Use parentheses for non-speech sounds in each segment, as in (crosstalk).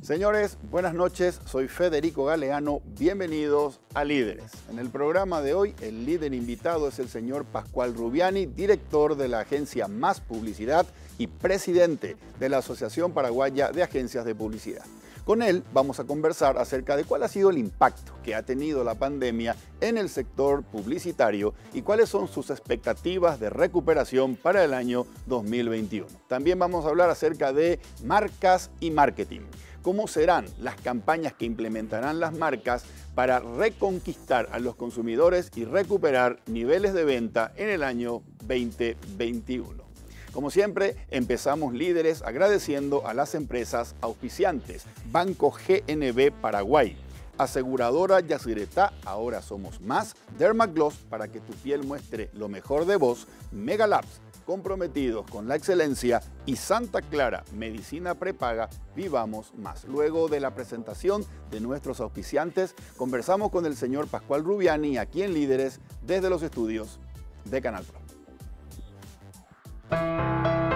Señores, buenas noches. Soy Federico Galeano. Bienvenidos a Líderes. En el programa de hoy, el líder invitado es el señor Pascual Rubiani, director de la agencia Más Publicidad y presidente de la Asociación Paraguaya de Agencias de Publicidad. Con él vamos a conversar acerca de cuál ha sido el impacto que ha tenido la pandemia en el sector publicitario y cuáles son sus expectativas de recuperación para el año 2021. También vamos a hablar acerca de marcas y marketing cómo serán las campañas que implementarán las marcas para reconquistar a los consumidores y recuperar niveles de venta en el año 2021. Como siempre, empezamos líderes agradeciendo a las empresas auspiciantes, Banco GNB Paraguay, Aseguradora Yacyretá, ahora somos más, Dermagloss para que tu piel muestre lo mejor de vos, Megalabs, comprometidos con la excelencia. Y Santa Clara, medicina prepaga, vivamos más. Luego de la presentación de nuestros auspiciantes, conversamos con el señor Pascual Rubiani aquí en Líderes desde los estudios de Canal Pro. Música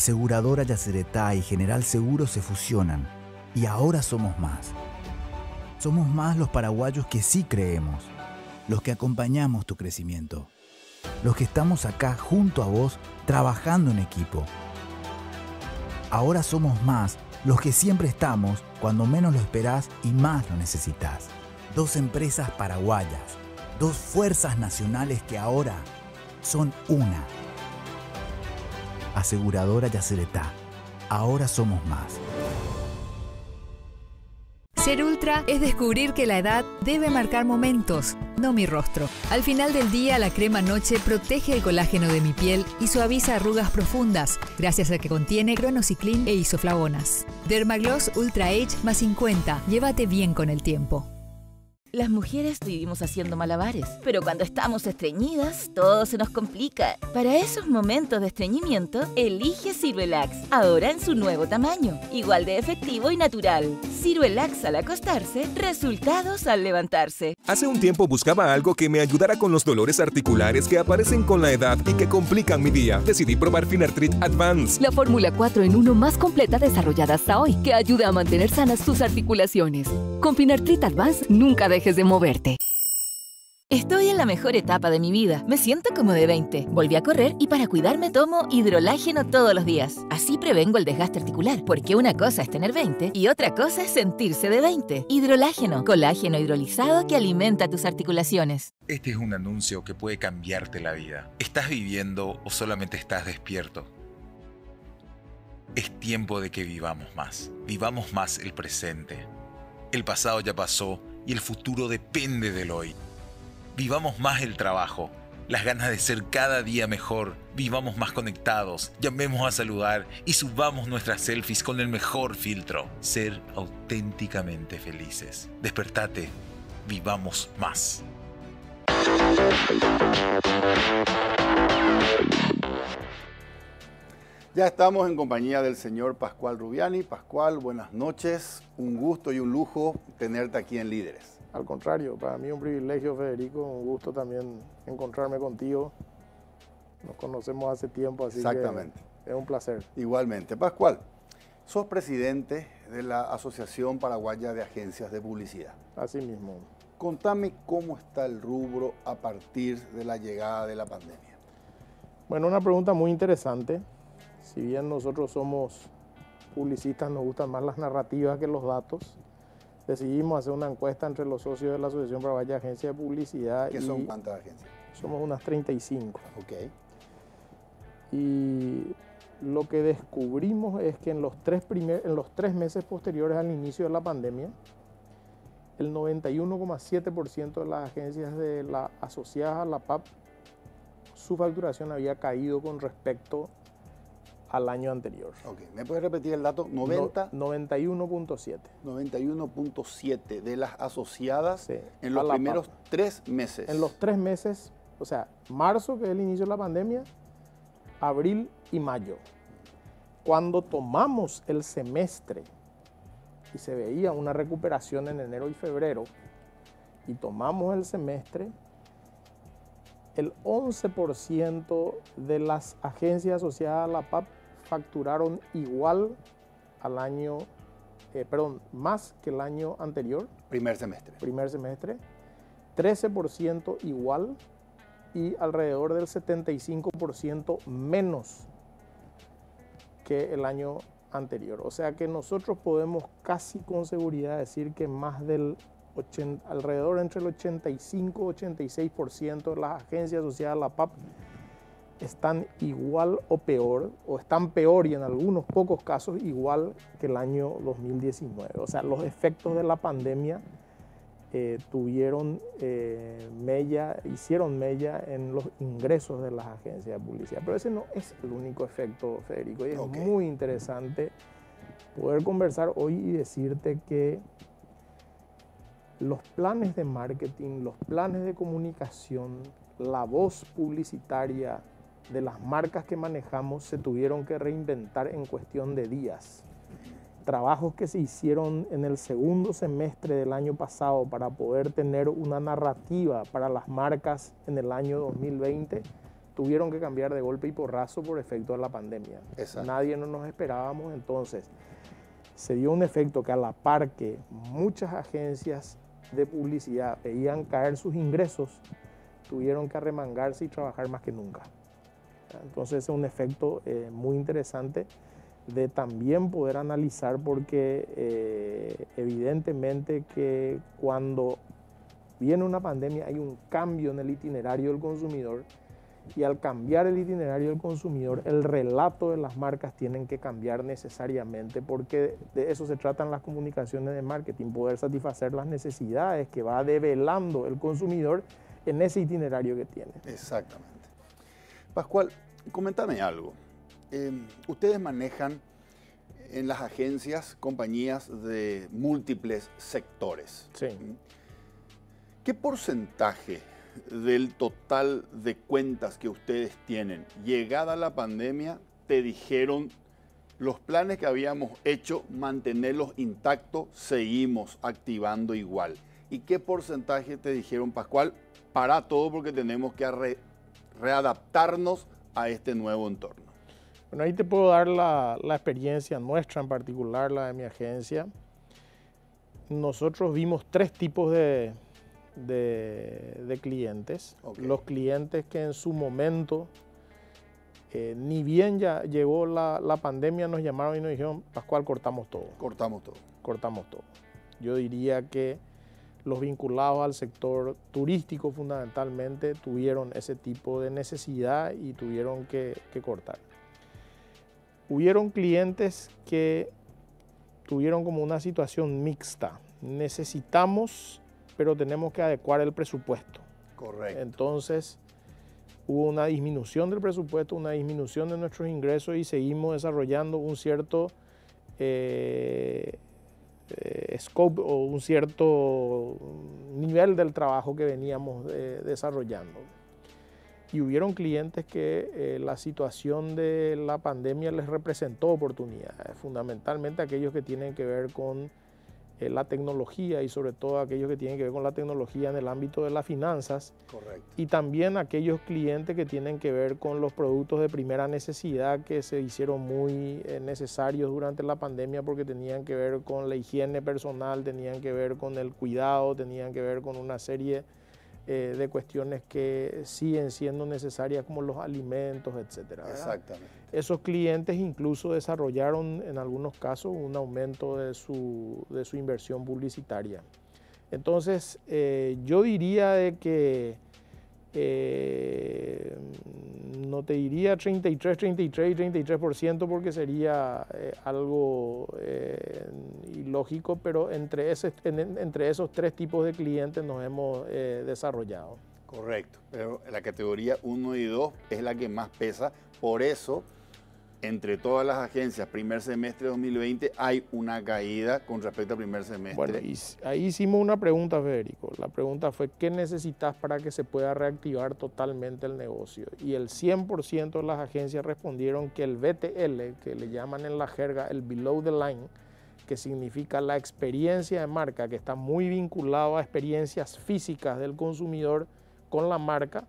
Aseguradora Yaceretá y General Seguro se fusionan y ahora somos más. Somos más los paraguayos que sí creemos, los que acompañamos tu crecimiento, los que estamos acá junto a vos trabajando en equipo. Ahora somos más los que siempre estamos cuando menos lo esperás y más lo necesitas. Dos empresas paraguayas, dos fuerzas nacionales que ahora son una. Aseguradora Yaceretá. Ahora somos más. Ser ultra es descubrir que la edad debe marcar momentos, no mi rostro. Al final del día, la crema noche protege el colágeno de mi piel y suaviza arrugas profundas, gracias a que contiene cronociclín e isoflavonas. Dermagloss Ultra Age más 50. Llévate bien con el tiempo. Las mujeres vivimos haciendo malabares, pero cuando estamos estreñidas, todo se nos complica. Para esos momentos de estreñimiento, elige Ciruelax, ahora en su nuevo tamaño, igual de efectivo y natural. Ciruelax al acostarse, resultados al levantarse. Hace un tiempo buscaba algo que me ayudara con los dolores articulares que aparecen con la edad y que complican mi día. Decidí probar Finartrit Advance. La fórmula 4 en 1 más completa desarrollada hasta hoy, que ayuda a mantener sanas tus articulaciones. Con Finartrit Advance, nunca dejes de moverte. Estoy en la mejor etapa de mi vida. Me siento como de 20. Volví a correr y para cuidarme tomo hidrolágeno todos los días. Así prevengo el desgaste articular, porque una cosa es tener 20 y otra cosa es sentirse de 20. Hidrolágeno, colágeno hidrolizado que alimenta tus articulaciones. Este es un anuncio que puede cambiarte la vida. ¿Estás viviendo o solamente estás despierto? Es tiempo de que vivamos más. Vivamos más el presente. El pasado ya pasó y el futuro depende del hoy. Vivamos más el trabajo, las ganas de ser cada día mejor, vivamos más conectados, llamemos a saludar y subamos nuestras selfies con el mejor filtro. Ser auténticamente felices. Despertate, vivamos más. Ya estamos en compañía del señor Pascual Rubiani. Pascual, buenas noches. Un gusto y un lujo tenerte aquí en Líderes. Al contrario, para mí un privilegio, Federico, un gusto también encontrarme contigo. Nos conocemos hace tiempo, así Exactamente. que es un placer. Igualmente. Pascual, sos presidente de la Asociación Paraguaya de Agencias de Publicidad. Así mismo. Contame cómo está el rubro a partir de la llegada de la pandemia. Bueno, una pregunta muy interesante si bien nosotros somos publicistas, nos gustan más las narrativas que los datos, decidimos hacer una encuesta entre los socios de la Asociación para de Agencias de Publicidad. ¿Qué son cuántas agencias? Somos unas 35. Ok. Y lo que descubrimos es que en los tres, primer, en los tres meses posteriores al inicio de la pandemia, el 91,7% de las agencias de la, asociadas a la PAP, su facturación había caído con respecto al año anterior. Ok, ¿me puedes repetir el dato? 90. 91.7. 91.7 de las asociadas en los primeros tres meses. En los tres meses, o sea, marzo, que es el inicio de la pandemia, abril y mayo. Cuando tomamos el semestre y se veía una recuperación en enero y febrero, y tomamos el semestre, el 11% de las agencias asociadas a la PAP facturaron igual al año, eh, perdón, más que el año anterior. Primer semestre. Primer semestre. 13% igual y alrededor del 75% menos que el año anterior. O sea que nosotros podemos casi con seguridad decir que más del 80, alrededor entre el 85 y 86% de las agencias asociadas a la PAP están igual o peor, o están peor y en algunos pocos casos igual que el año 2019. O sea, los efectos de la pandemia eh, tuvieron eh, mella, hicieron mella en los ingresos de las agencias de publicidad. Pero ese no es el único efecto, Federico, y es muy interesante poder conversar hoy y decirte que los planes de marketing, los planes de comunicación, la voz publicitaria, de las marcas que manejamos se tuvieron que reinventar en cuestión de días. Trabajos que se hicieron en el segundo semestre del año pasado para poder tener una narrativa para las marcas en el año 2020 tuvieron que cambiar de golpe y porrazo por efecto de la pandemia. Nadie no nos esperábamos entonces. Se dio un efecto que a la par que muchas agencias de publicidad veían caer sus ingresos, tuvieron que arremangarse y trabajar más que nunca. Entonces es un efecto eh, muy interesante de también poder analizar porque eh, evidentemente que cuando viene una pandemia hay un cambio en el itinerario del consumidor y al cambiar el itinerario del consumidor el relato de las marcas tienen que cambiar necesariamente porque de eso se tratan las comunicaciones de marketing, poder satisfacer las necesidades que va develando el consumidor en ese itinerario que tiene. Exactamente. Pascual, coméntame algo. Em, ustedes manejan en las agencias compañías de múltiples sectores. Sí. ¿Qué porcentaje del total de cuentas que ustedes tienen, llegada la pandemia, te dijeron los planes que habíamos hecho, mantenerlos intactos, seguimos activando igual? ¿Y qué porcentaje te dijeron, Pascual, para todo porque tenemos que readaptarnos a este nuevo entorno? Bueno, ahí te puedo dar la, experiencia nuestra en particular, la de mi agencia. Nosotros vimos tres tipos de, de, clientes. Los clientes que en su momento, eh, ni bien ya llegó la, la, pandemia, nos llamaron y nos dijeron, Pascual, cortamos todo. Cortamos todo. Cortamos todo. Yo diría que los vinculados al sector turístico fundamentalmente tuvieron ese tipo de necesidad y tuvieron que, cortar. Hubieron clientes que tuvieron como una situación mixta. Necesitamos, pero tenemos que adecuar el presupuesto. Correcto. Entonces, hubo una disminución del presupuesto, una disminución de nuestros ingresos y seguimos desarrollando un cierto eh, eh, scope o un cierto nivel del trabajo que veníamos eh, desarrollando. Y hubieron clientes que eh, la situación de la pandemia les representó oportunidades, fundamentalmente aquellos que tienen que ver con eh, la tecnología y sobre todo aquellos que tienen que ver con la tecnología en el ámbito de las finanzas. Correcto. Y también aquellos clientes que tienen que ver con los productos de primera necesidad que se hicieron muy eh, necesarios durante la pandemia porque tenían que ver con la higiene personal, tenían que ver con el cuidado, tenían que ver con una serie eh, de cuestiones que siguen siendo necesarias como los alimentos, etcétera. Exactamente. Esos clientes incluso desarrollaron en algunos casos un aumento de su, de su inversión publicitaria. Entonces, eh, yo diría de que eh, no te diría 33, 33 y 33% porque sería eh, algo eh, ilógico, pero entre, entre esos tres tipos de clientes nos hemos eh, desarrollado. Correcto, pero la categoría 1 y 2 es la que más pesa, por eso entre todas las agencias, primer semestre de 2020, hay una caída con respecto al primer semestre. Bueno, ahí hicimos una pregunta, Federico. La pregunta fue, ¿qué necesitas para que se pueda reactivar totalmente el negocio? Y el 100% de las agencias respondieron que el BTL, que le llaman en la jerga el below the line, que significa la experiencia de marca, que está muy vinculado a experiencias físicas del consumidor con la marca,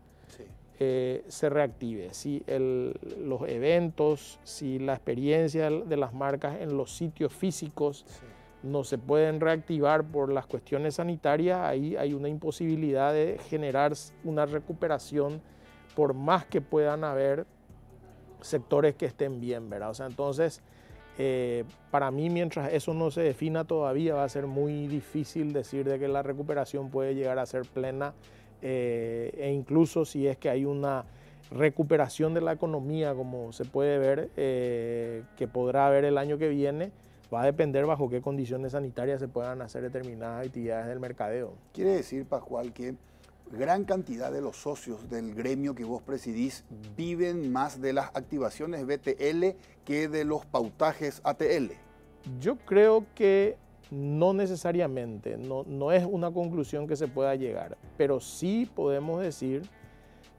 eh, se reactive, si los eventos, si la experiencia de las marcas en los sitios físicos no se pueden reactivar por las cuestiones sanitarias, ahí hay una imposibilidad de generar una recuperación por más que puedan haber sectores que estén bien, ¿verdad? O sea, entonces, eh, para mí, mientras eso no se defina todavía, va a ser muy difícil decir de que la recuperación puede llegar a ser plena eh, e incluso si es que hay una recuperación de la economía, como se puede ver, eh, que podrá haber el año que viene, va a depender bajo qué condiciones sanitarias se puedan hacer determinadas actividades del mercadeo. Quiere decir, Pascual, que gran cantidad de los socios del gremio que vos presidís viven más de las activaciones BTL que de los pautajes ATL. Yo creo que no necesariamente, no, es una conclusión que se pueda llegar, pero sí podemos decir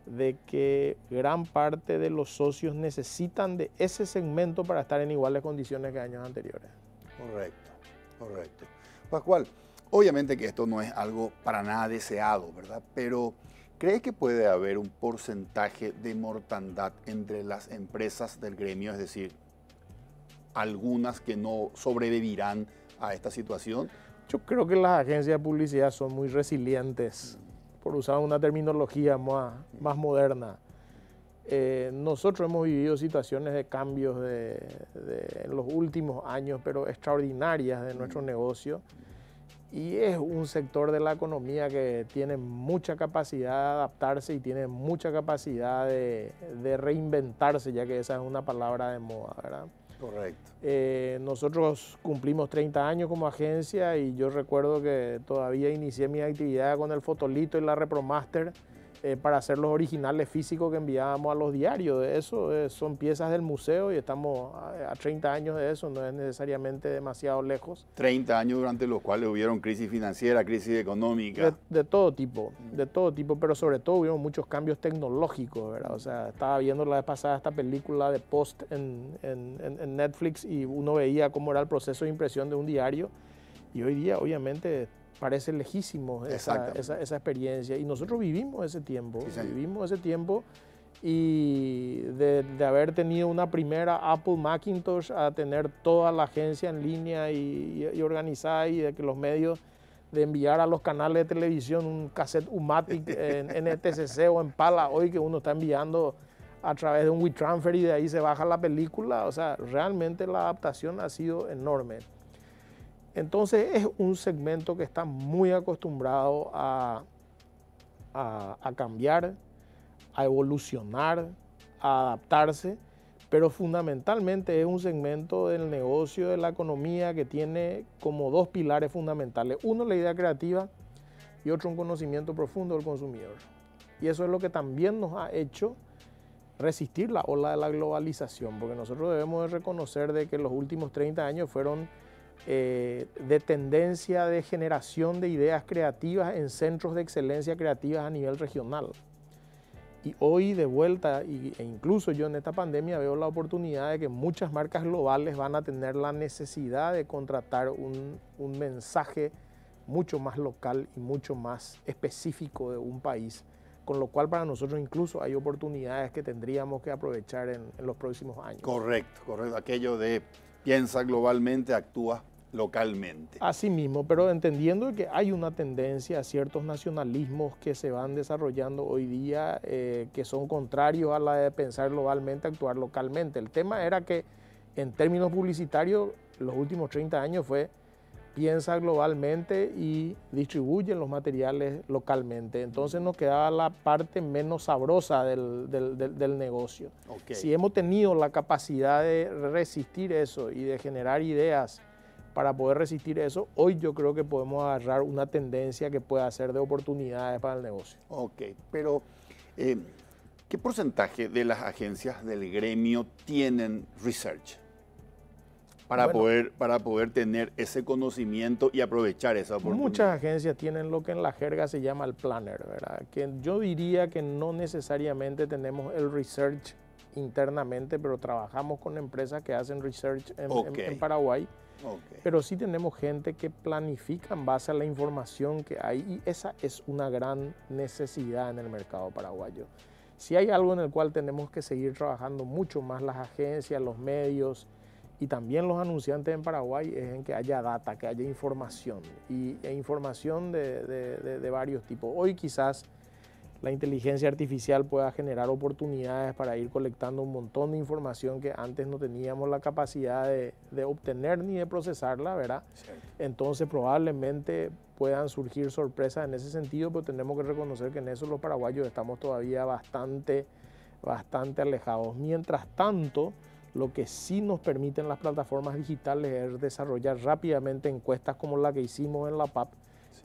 de que gran parte de los socios necesitan de ese segmento para estar en iguales condiciones que años anteriores. Correcto, correcto. Pascual, obviamente que esto no es algo para nada deseado, ¿verdad? Pero ¿cree que puede haber un porcentaje de mortandad entre las empresas del gremio? Es decir, algunas que no sobrevivirán a esta situación? Yo creo que las agencias de publicidad son muy resilientes, por usar una terminología más, más moderna. Eh, nosotros hemos vivido situaciones de cambios de, en los últimos años, pero extraordinarias de nuestro negocio. Y es un sector de la economía que tiene mucha capacidad de adaptarse y tiene mucha capacidad de, de reinventarse, ya que esa es una palabra de moda, ¿verdad? Correcto. Eh, nosotros cumplimos 30 años como agencia y yo recuerdo que todavía inicié mi actividad con el Fotolito y la Repromaster eh, para hacer los originales físicos que enviábamos a los diarios. De eso eh, son piezas del museo y estamos a, 30 años de eso, no es necesariamente demasiado lejos. 30 años durante los cuales hubieron crisis financiera, crisis económica. De, todo tipo, de todo tipo, pero sobre todo hubieron muchos cambios tecnológicos, ¿verdad? O sea, estaba viendo la vez pasada esta película de Post en, en Netflix y uno veía cómo era el proceso de impresión de un diario y hoy día obviamente parece lejísimo esa, esa, experiencia. Y nosotros vivimos ese tiempo, vivimos ese tiempo y de, haber tenido una primera Apple Macintosh a tener toda la agencia en línea y, organizada y de que los medios de enviar a los canales de televisión un cassette Umatic (laughs) en NTCC o en Pala hoy que uno está enviando a través de un WeTransfer y de ahí se baja la película. O sea, realmente la adaptación ha sido enorme. Entonces es un segmento que está muy acostumbrado a, cambiar, a evolucionar, a adaptarse, pero fundamentalmente es un segmento del negocio, de la economía que tiene como dos pilares fundamentales. Uno, la idea creativa y otro, un conocimiento profundo del consumidor. Y eso es lo que también nos ha hecho resistir la ola de la globalización, porque nosotros debemos de reconocer de que los últimos 30 años fueron eh, de tendencia de generación de ideas creativas en centros de excelencia creativas a nivel regional. Y hoy de vuelta, y, e incluso yo en esta pandemia veo la oportunidad de que muchas marcas globales van a tener la necesidad de contratar un, un mensaje mucho más local y mucho más específico de un país, con lo cual para nosotros incluso hay oportunidades que tendríamos que aprovechar en los próximos años. Correcto, correcto. Aquello de piensa globalmente, actúa localmente. Así mismo, pero entendiendo que hay una tendencia a ciertos nacionalismos que se van desarrollando hoy día eh, que son contrarios a la de pensar globalmente, actuar localmente. El tema era que en términos publicitarios los últimos 30 años fue piensa globalmente y distribuye los materiales localmente. Entonces nos quedaba la parte menos sabrosa del, del, negocio. Si hemos tenido la capacidad de resistir eso y de generar ideas para poder resistir eso, hoy yo creo que podemos agarrar una tendencia que pueda ser de oportunidades para el negocio. Ok, pero eh, ¿qué porcentaje de las agencias del gremio tienen research? para, poder, para poder tener ese conocimiento y aprovechar esa oportunidad. Muchas agencias tienen lo que en la jerga se llama el planner, ¿verdad? Que yo diría que no necesariamente tenemos el research internamente, pero trabajamos con empresas que hacen research en, Paraguay. Pero sí tenemos gente que planifica en base a la información que hay y esa es una gran necesidad en el mercado paraguayo. Si hay algo en el cual tenemos que seguir trabajando mucho más las agencias, los medios, y también los anunciantes en Paraguay es en que haya data, que haya información y e información de, de, varios tipos. Hoy quizás la inteligencia artificial pueda generar oportunidades para ir colectando un montón de información que antes no teníamos la capacidad de, obtener ni de procesarla, ¿verdad? Entonces probablemente puedan surgir sorpresas en ese sentido, pero tenemos que reconocer que en eso los paraguayos estamos todavía bastante, bastante alejados. Mientras tanto, lo que sí nos permiten las plataformas digitales es desarrollar rápidamente encuestas como la que hicimos en la PAP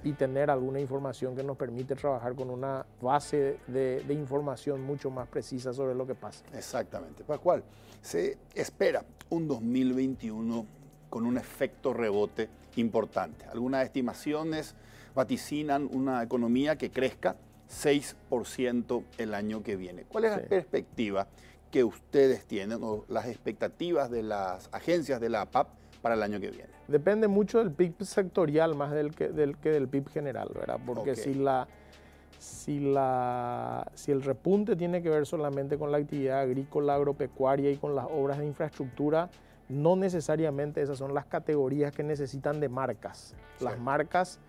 y tener alguna información que nos permite trabajar con una base de, información mucho más precisa sobre lo que pasa. Exactamente. Pascual, se espera un 2021 con un efecto rebote importante. Algunas estimaciones vaticinan una economía que crezca 6% el año que viene. ¿Cuál es la perspectiva que ustedes tienen o las expectativas de las agencias de la APAP para el año que viene? Depende mucho del PIB sectorial más del que del, que del PIB general, ¿verdad? Porque si, la, si, la, si el repunte tiene que ver solamente con la actividad agrícola, agropecuaria y con las obras de infraestructura, no necesariamente esas son las categorías que necesitan de marcas. Las marcas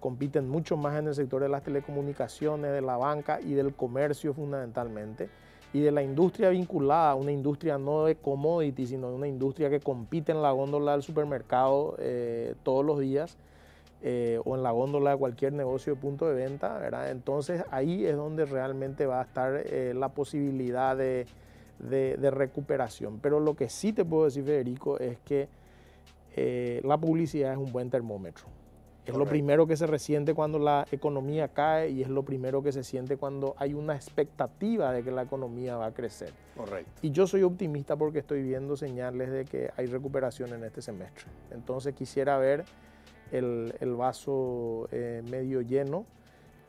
compiten mucho más en el sector de las telecomunicaciones, de la banca y del comercio fundamentalmente y de la industria vinculada, una industria no de commodity, sino de una industria que compite en la góndola del supermercado eh, todos los días eh, o en la góndola de cualquier negocio de punto de venta. Entonces ahí es donde realmente va a estar eh, la posibilidad de, de, recuperación. Pero lo que sí te puedo decir, Federico, es que la publicidad es un buen termómetro. Es lo primero que se resiente cuando la economía cae y es lo primero que se siente cuando hay una expectativa de que la economía va a crecer. Correcto. Y yo soy optimista porque estoy viendo señales de que hay recuperación en este semestre. Entonces quisiera ver el, vaso eh, medio lleno.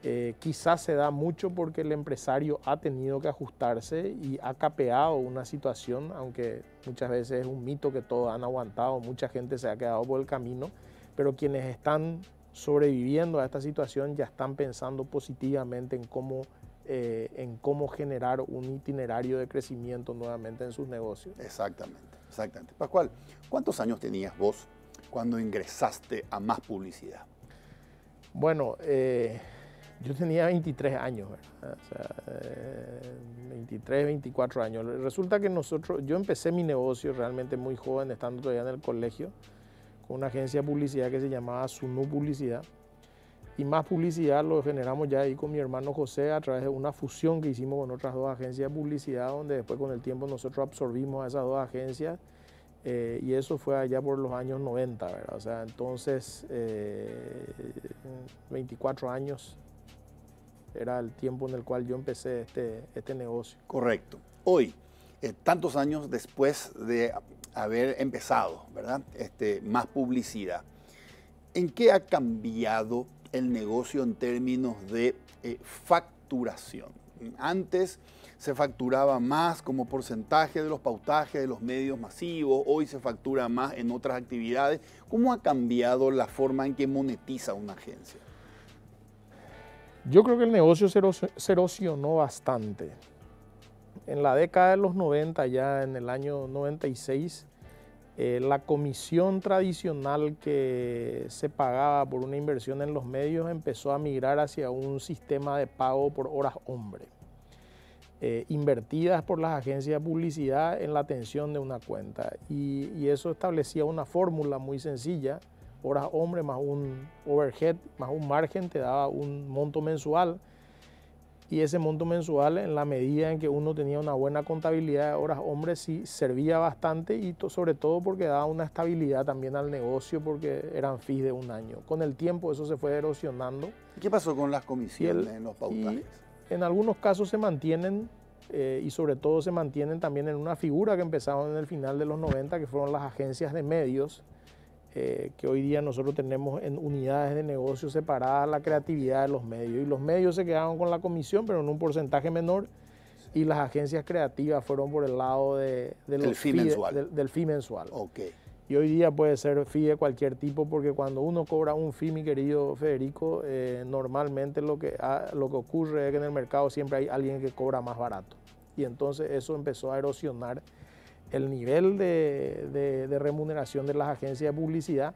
Eh, quizás se da mucho porque el empresario ha tenido que ajustarse y ha capeado una situación, aunque muchas veces es un mito que todos han aguantado, mucha gente se ha quedado por el camino pero quienes están sobreviviendo a esta situación ya están pensando positivamente en cómo, eh, en cómo generar un itinerario de crecimiento nuevamente en sus negocios. Exactamente, exactamente. Pascual, ¿cuántos años tenías vos cuando ingresaste a Más Publicidad? Bueno, eh, yo tenía 23 años, 23, 24 eh, años. Resulta que nosotros, yo empecé mi negocio realmente muy joven, estando todavía en el colegio con una agencia de publicidad que se llamaba Sunu Publicidad. Y más publicidad lo generamos ya ahí con mi hermano José a través de una fusión que hicimos con otras dos agencias de publicidad, donde después con el tiempo nosotros absorbimos a esas dos agencias. Eh, y eso fue allá por los años 90, ¿verdad? O sea, entonces, 24 eh, años era el tiempo en el cual yo empecé este, este negocio. Correcto. Hoy, eh, tantos años después de haber empezado, ¿verdad? Este, más publicidad. ¿En qué ha cambiado el negocio en términos de eh, facturación? Antes se facturaba más como porcentaje de los pautajes de los medios masivos, hoy se factura más en otras actividades. ¿Cómo ha cambiado la forma en que monetiza una agencia? Yo creo que el negocio se erosionó bastante. En la década de los 90, ya en el año 96, eh, la comisión tradicional que se pagaba por una inversión en los medios empezó a migrar hacia un sistema de pago por horas hombre, eh, invertidas por las agencias de publicidad en la atención de una cuenta. Y, y eso establecía una fórmula muy sencilla, horas hombre más un overhead, más un margen, te daba un monto mensual. Y ese monto mensual, en la medida en que uno tenía una buena contabilidad de horas hombre, sí servía bastante y sobre todo porque daba una estabilidad también al negocio porque eran fees de un año. Con el tiempo eso se fue erosionando. ¿Qué pasó con las comisiones en los pautajes? En algunos casos se mantienen eh, y sobre todo se mantienen también en una figura que empezaron en el final de los 90, que fueron las agencias de medios, eh, que hoy día nosotros tenemos en unidades de negocio separadas la creatividad de los medios. Y los medios se quedaron con la comisión, pero en un porcentaje menor. Y las agencias creativas fueron por el lado de, del fee mensual. del fee mensual. Okay. Y hoy día puede ser fee de cualquier tipo, porque cuando uno cobra un fee, mi querido Federico, eh, normalmente lo que, lo que ocurre es que en el mercado siempre hay alguien que cobra más barato. Y entonces eso empezó a erosionar el nivel de, remuneración de las agencias de publicidad.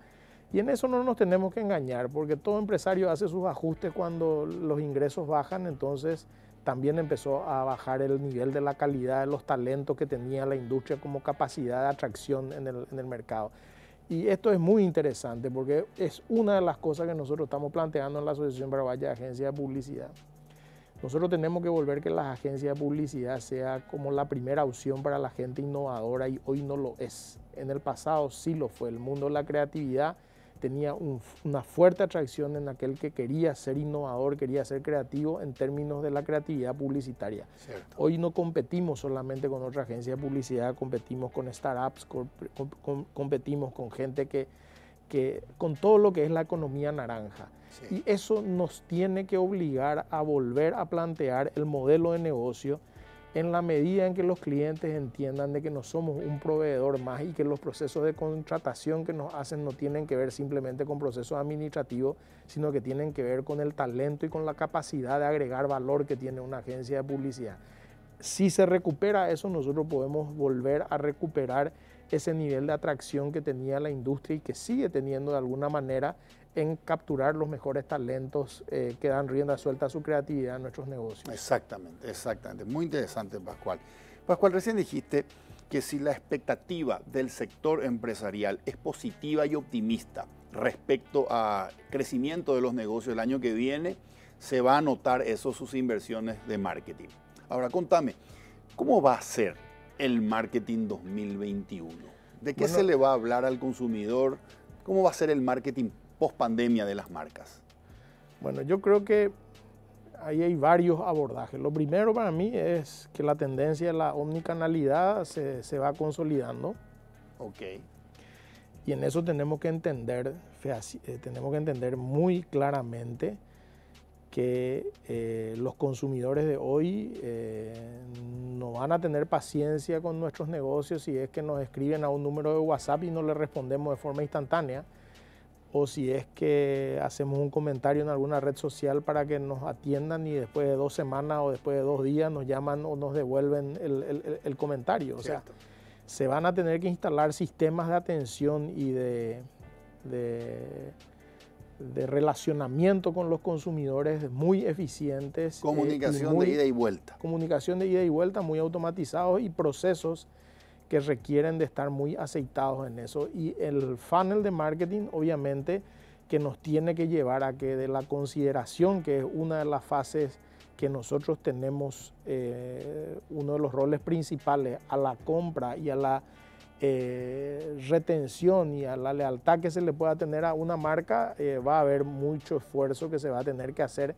Y en eso no nos tenemos que engañar, porque todo empresario hace sus ajustes cuando los ingresos bajan, entonces también empezó a bajar el nivel de la calidad de los talentos que tenía la industria como capacidad de atracción en el, mercado. Y esto es muy interesante porque es una de las cosas que nosotros estamos planteando en la Asociación Paraguaya de Agencias de Publicidad. Nosotros tenemos que volver que las agencias de publicidad sea como la primera opción para la gente innovadora y hoy no lo es. En el pasado sí lo fue. El mundo de la creatividad tenía una fuerte atracción en aquel que quería ser innovador, quería ser creativo en términos de la creatividad publicitaria. Hoy no competimos solamente con otra agencia de publicidad, competimos con startups, competimos con gente que, que, con todo lo que es la economía naranja. Y eso nos tiene que obligar a volver a plantear el modelo de negocio en la medida en que los clientes entiendan de que no somos un proveedor más y que los procesos de contratación que nos hacen no tienen que ver simplemente con procesos administrativos, sino que tienen que ver con el talento y con la capacidad de agregar valor que tiene una agencia de publicidad. Si se recupera eso, nosotros podemos volver a recuperar ese nivel de atracción que tenía la industria y que sigue teniendo de alguna manera en capturar los mejores talentos eh, que dan rienda suelta a su creatividad en nuestros negocios. Exactamente, exactamente. Muy interesante, Pascual. Pascual, recién dijiste que si la expectativa del sector empresarial es positiva y optimista respecto a crecimiento de los negocios el año que viene, se va a notar eso sus inversiones de marketing. Ahora, contame, ¿cómo va a ser el marketing 2021? ¿De qué se le va a hablar al consumidor? ¿Cómo va a ser el marketing post pandemia de las marcas? Bueno, yo creo que ahí hay varios abordajes. Lo primero para mí es que la tendencia de la omnicanalidad se, se va consolidando. Ok. Y en eso tenemos que entender, eh, tenemos que entender muy claramente que eh, los consumidores de hoy eh, no van a tener paciencia con nuestros negocios si es que nos escriben a un número de WhatsApp y no le respondemos de forma instantánea o si es que hacemos un comentario en alguna red social para que nos atiendan y después de dos semanas o después de dos días nos llaman o nos devuelven el, comentario. O sea, se van a tener que instalar sistemas de atención y de, de, relacionamiento con los consumidores muy eficientes. Eh, comunicación de ida y vuelta. Comunicación de ida y vuelta muy automatizados y procesos que requieren de estar muy aceitados en eso. Y el funnel de marketing, obviamente, que nos tiene que llevar a que de la consideración, que es una de las fases que nosotros tenemos, eh, uno de los roles principales, a la compra y a la eh, retención y a la lealtad que se le pueda tener a una marca, eh, va a haber mucho esfuerzo que se va a tener que hacer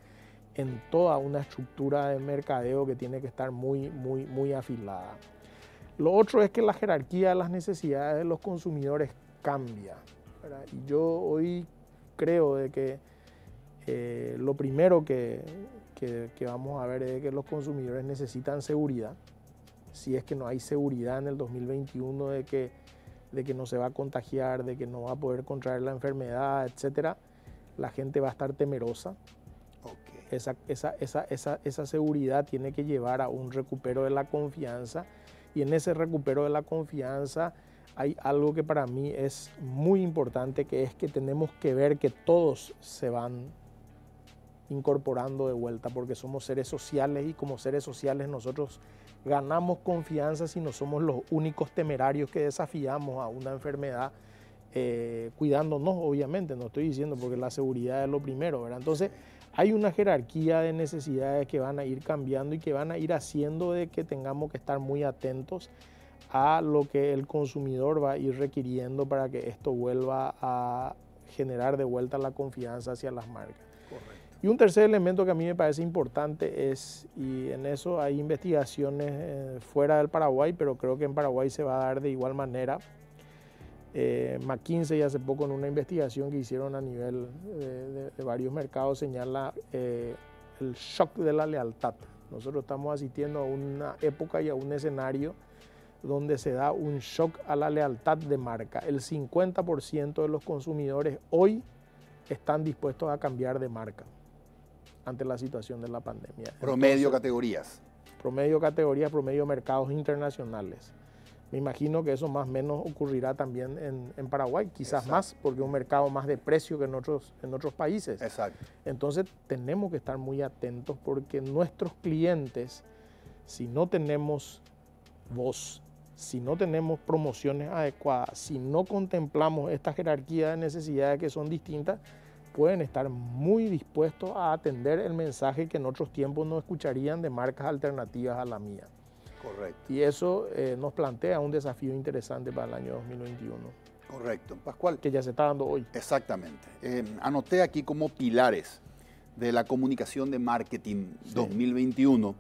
en toda una estructura de mercadeo que tiene que estar muy, muy, muy afilada. Lo otro es que la jerarquía de las necesidades de los consumidores cambia. Y yo hoy creo de que eh, lo primero que, vamos a ver es que los consumidores necesitan seguridad. Si es que no hay seguridad en el 2021 de que, de que no se va a contagiar, de que no va a poder contraer la enfermedad, etc., la gente va a estar temerosa. Esa, esa, esa, esa seguridad tiene que llevar a un recupero de la confianza y en ese recupero de la confianza hay algo que para mí es muy importante, que es que tenemos que ver que todos se van incorporando de vuelta, porque somos seres sociales y como seres sociales nosotros ganamos confianza si no somos los únicos temerarios que desafiamos a una enfermedad eh, cuidándonos, obviamente, no estoy diciendo porque la seguridad es lo primero, ¿verdad? Entonces, hay una jerarquía de necesidades que van a ir cambiando y que van a ir haciendo de que tengamos que estar muy atentos a lo que el consumidor va a ir requiriendo para que esto vuelva a generar de vuelta la confianza hacia las marcas. Y un tercer elemento que a mí me parece importante es, y en eso hay investigaciones eh, fuera del Paraguay, pero creo que en Paraguay se va a dar de igual manera. Eh, McKinsey hace poco en una investigación que hicieron a nivel de, varios mercados señala eh, el shock de la lealtad. Nosotros estamos asistiendo a una época y a un escenario donde se da un shock a la lealtad de marca. El 50% de los consumidores hoy están dispuestos a cambiar de marca ante la situación de la pandemia. Promedio categorías. Promedio categorías, promedio mercados internacionales. Me imagino que eso más o menos ocurrirá también en, Paraguay, quizás más, porque es un mercado más de precio que en otros, en otros países. Exacto. Entonces tenemos que estar muy atentos porque nuestros clientes, si no tenemos voz, si no tenemos promociones adecuadas, si no contemplamos esta jerarquía de necesidades que son distintas, pueden estar muy dispuestos a atender el mensaje que en otros tiempos no escucharían de marcas alternativas a la mía. Correcto. Y eso eh, nos plantea un desafío interesante para el año 2021. Correcto. Pascual. Que ya se está dando hoy. Exactamente. Eh, anoté aquí como pilares de la comunicación de marketing 2021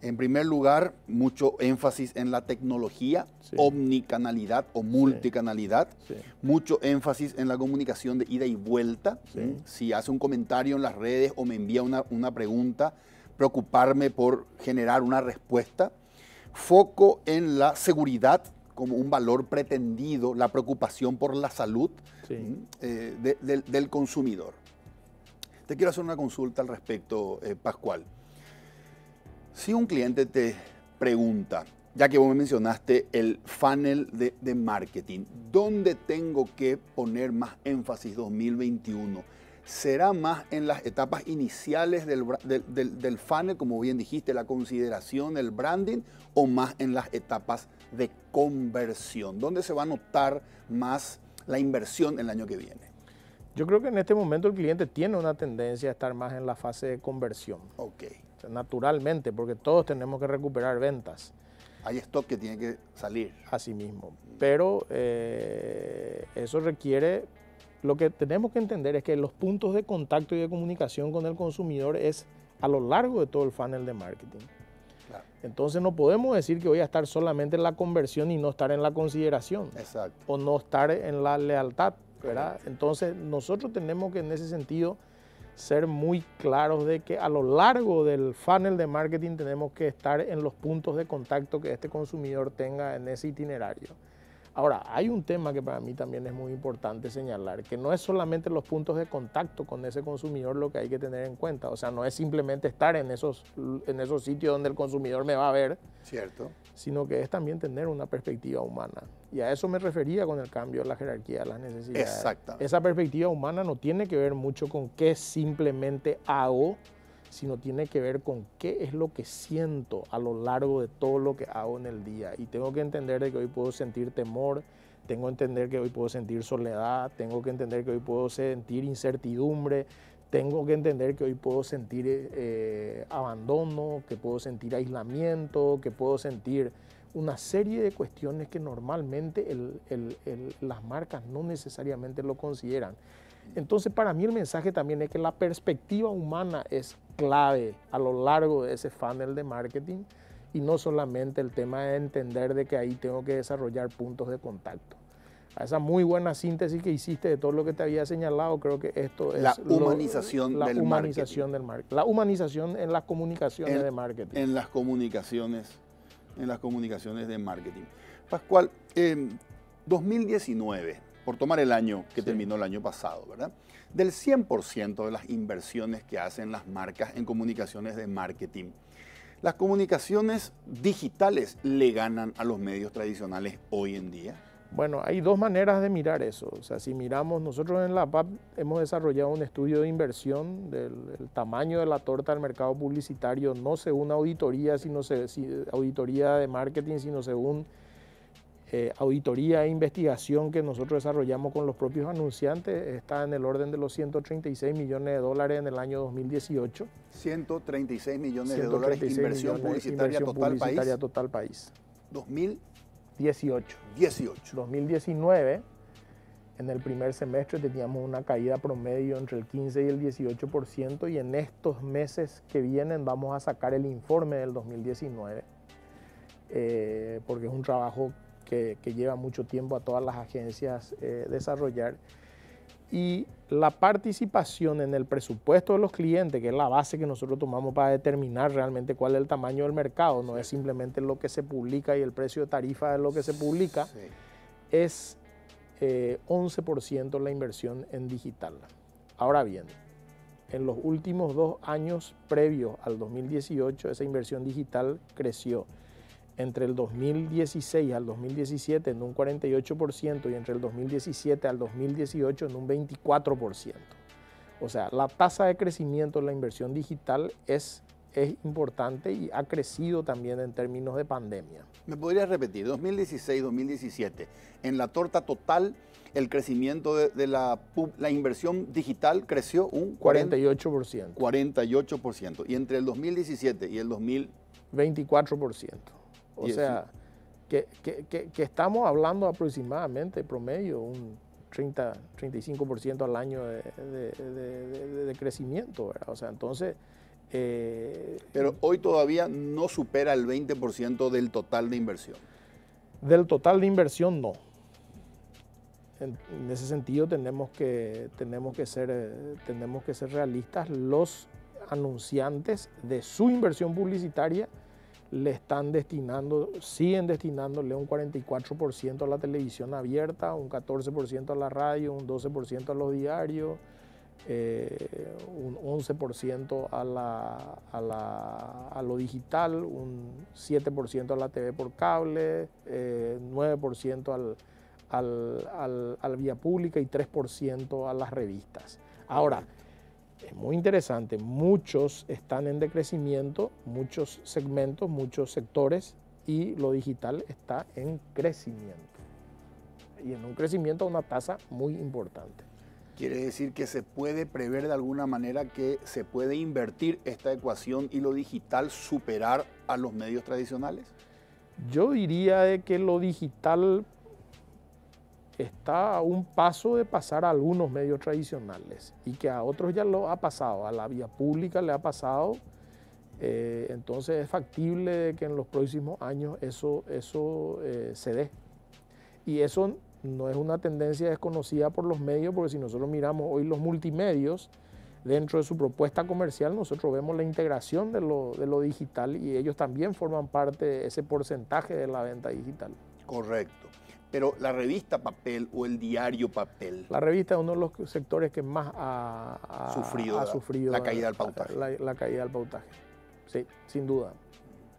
en primer lugar, mucho énfasis en la tecnología, omnicanalidad o multicanalidad, mucho énfasis en la comunicación de ida y vuelta. Si hace un comentario en las redes o me envía una, una, pregunta, preocuparme por generar una respuesta. Foco en la seguridad como un valor pretendido, la preocupación por la salud eh, del consumidor. Te quiero hacer una consulta al respecto, eh, Pascual. Si un cliente te pregunta, ya que vos me mencionaste el funnel de, marketing, ¿dónde tengo que poner más énfasis 2021? ¿Será más en las etapas iniciales del, del, funnel, como bien dijiste, la consideración, el branding, o más en las etapas de conversión? ¿Dónde se va a notar más la inversión el año que viene? Yo creo que en este momento el cliente tiene una tendencia a estar más en la fase de conversión. Ok naturalmente, porque todos tenemos que recuperar ventas. Hay stock que tiene que salir. Así mismo. Pero eh, eso requiere, lo que tenemos que entender es que los puntos de contacto y de comunicación con el consumidor es a lo largo de todo el funnel de marketing. Entonces no podemos decir que voy a estar solamente en la conversión y no estar en la consideración. Exacto. O no estar en la lealtad. ¿verdad? Entonces nosotros tenemos que en ese sentido ser muy claros de que a lo largo del funnel de marketing tenemos que estar en los puntos de contacto que este consumidor tenga en ese itinerario. Ahora, hay un tema que para mí también es muy importante señalar, que no es solamente los puntos de contacto con ese consumidor lo que hay que tener en cuenta. O sea, no es simplemente estar en esos, en esos sitios donde el consumidor me va a ver, Cierto. sino que es también tener una perspectiva humana. Y a eso me refería con el cambio de la jerarquía de las necesidades. Exactamente. Esa perspectiva humana no tiene que ver mucho con qué simplemente hago, sino tiene que ver con qué es lo que siento a lo largo de todo lo que hago en el día. Y tengo que entender de que hoy puedo sentir temor, tengo que entender que hoy puedo sentir soledad, tengo que entender que hoy puedo sentir incertidumbre, tengo que entender que hoy puedo sentir eh, abandono, que puedo sentir aislamiento, que puedo sentir una serie de cuestiones que normalmente las marcas no necesariamente lo consideran. Entonces, para mí el mensaje también es que la perspectiva humana es clave a lo largo de ese funnel de marketing y no solamente el tema de entender de que ahí tengo que desarrollar puntos de contacto. A esa muy buena síntesis que hiciste de todo lo que te había señalado, creo que esto es la humanización, la del, humanización marketing. del marketing. La humanización en las comunicaciones de marketing. En las comunicaciones, en las comunicaciones de marketing. Pascual, en 2019 por tomar el año que terminó el año pasado, ¿verdad? Del 100% de las inversiones que hacen las marcas en comunicaciones de marketing, las comunicaciones digitales le ganan a los medios tradicionales hoy en día. Bueno, hay dos maneras de mirar eso. O sea, si miramos, nosotros en la PAP hemos desarrollado un estudio de inversión del, tamaño de la torta del mercado publicitario, no según auditoría, sino se, auditoría de marketing, sino según eh, auditoría e investigación que nosotros desarrollamos con los propios anunciantes está en el orden de los 136 millones de dólares en el año 2018. 136 millones de dólares inversión publicitaria total país. total país. 2018. 18. 2019, en el primer semestre teníamos una caída promedio entre el 15 y el 18% y en estos meses que vienen vamos a sacar el informe del 2019 eh, porque es un trabajo que, lleva mucho tiempo a todas las agencias eh, desarrollar. Y la participación en el presupuesto de los clientes, que es la base que nosotros tomamos para determinar realmente cuál es el tamaño del mercado, no es simplemente lo que se publica y el precio de tarifa de lo que se publica, es 11% eh, la inversión en digital. Ahora bien, en los últimos dos años previos al 2018, esa inversión digital creció entre el 2016 al 2017 en un 48% y entre el 2017 al 2018 en un 24%. O sea, la tasa de crecimiento en la inversión digital es, es importante y ha crecido también en términos de pandemia. ¿Me podrías repetir? 2016-2017, en la torta total el crecimiento de, la, la, inversión digital creció un 48%. 48%. Y entre el 2017 y el 2000... 24%. O sea, que, estamos hablando aproximadamente, promedio, un 30, 35% al año de, crecimiento, ¿verdad? O sea, entonces... Eh, Pero hoy todavía no supera el 20% del total de inversión. Del total de inversión, no. En, ese sentido tenemos que, tenemos, que ser, eh, tenemos que ser realistas. Los anunciantes de su inversión publicitaria le están destinando, siguen destinándole un 44% a la televisión abierta, un 14% a la radio, un 12% a los diarios, eh, un 11% a, la, a, lo digital, un 7% a la TV por cable, 9% eh, al, vía pública y 3% a las revistas. Ahora, es muy interesante. Muchos están en decrecimiento, muchos segmentos, muchos sectores y lo digital está en crecimiento. Y en un crecimiento a una tasa muy importante. Quiere decir que se puede prever de alguna manera que se puede invertir esta ecuación y lo digital superar a los medios tradicionales. Yo diría de que lo digital está a un paso de pasar a algunos medios tradicionales y que a otros ya lo ha pasado, a la vía pública le ha pasado, eh, entonces es factible que en los próximos años eso, eso eh, se dé. Y eso no es una tendencia desconocida por los medios, porque si nosotros miramos hoy los multimedios, dentro de su propuesta comercial nosotros vemos la integración de lo, de lo digital y ellos también forman parte de ese porcentaje de la venta digital. Correcto. Pero la revista papel o el diario papel. La revista es uno de los sectores que más ha, sufrido, sufrido la, caída del pautaje. La, caída del pautaje. Sí, sin duda.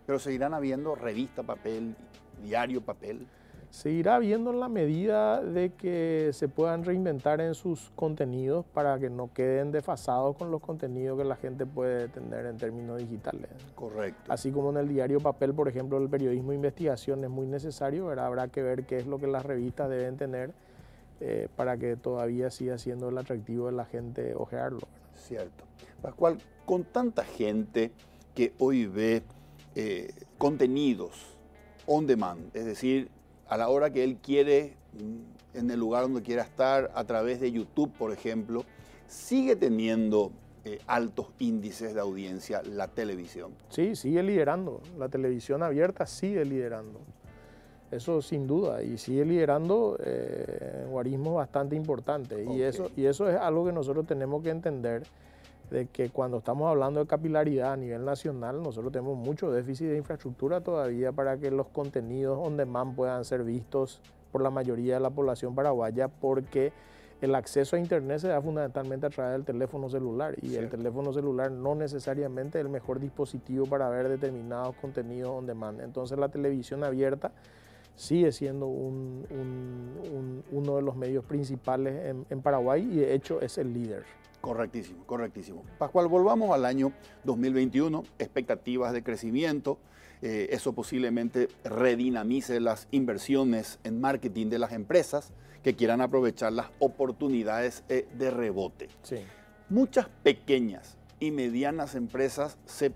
Pero seguirán habiendo revista papel, diario papel se irá viendo en la medida de que se puedan reinventar en sus contenidos para que no queden desfasados con los contenidos que la gente puede tener en términos digitales. Correcto. Así como en el diario papel, por ejemplo, el periodismo de investigación es muy necesario, habrá que ver qué es lo que las revistas deben tener eh, para que todavía siga siendo el atractivo de la gente ojearlo. Cierto. Pascual, con tanta gente que hoy ve eh, contenidos on demand, es decir, a la hora que él quiere, mm, en el lugar donde quiera estar, a través de YouTube, por ejemplo, sigue teniendo eh, altos índices de audiencia la televisión. Sí, sigue liderando. La televisión abierta sigue liderando. Eso sin duda. Y sigue liderando eh, guarismos bastante importantes. Y, eso, y eso es algo que nosotros tenemos que entender de que cuando estamos hablando de capilaridad a nivel nacional, nosotros tenemos mucho déficit de infraestructura todavía para que los contenidos on demand puedan ser vistos por la mayoría de la población paraguaya, porque el acceso a Internet se da fundamentalmente a través del teléfono celular y el teléfono celular no necesariamente es el mejor dispositivo para ver determinados contenidos on demand. Entonces la televisión abierta sigue siendo uno de los medios principales en, Paraguay y de hecho es el líder. Correctísimo, correctísimo. Pascual, volvamos al año 2021, expectativas de crecimiento, eh, eso posiblemente redinamice las inversiones en marketing de las empresas que quieran aprovechar las oportunidades eh, de rebote. Sí. Muchas pequeñas y medianas empresas se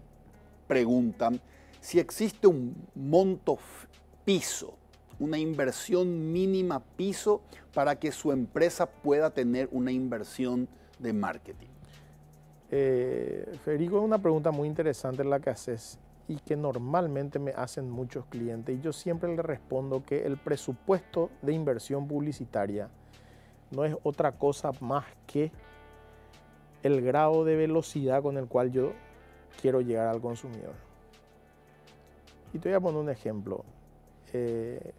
preguntan si existe un monto piso una inversión mínima piso para que su empresa pueda tener una inversión de marketing? Eh, Federico, es una pregunta muy interesante la que haces y que normalmente me hacen muchos clientes y yo siempre le respondo que el presupuesto de inversión publicitaria no es otra cosa más que el grado de velocidad con el cual yo quiero llegar al consumidor. Y te voy a poner un ejemplo. Eh,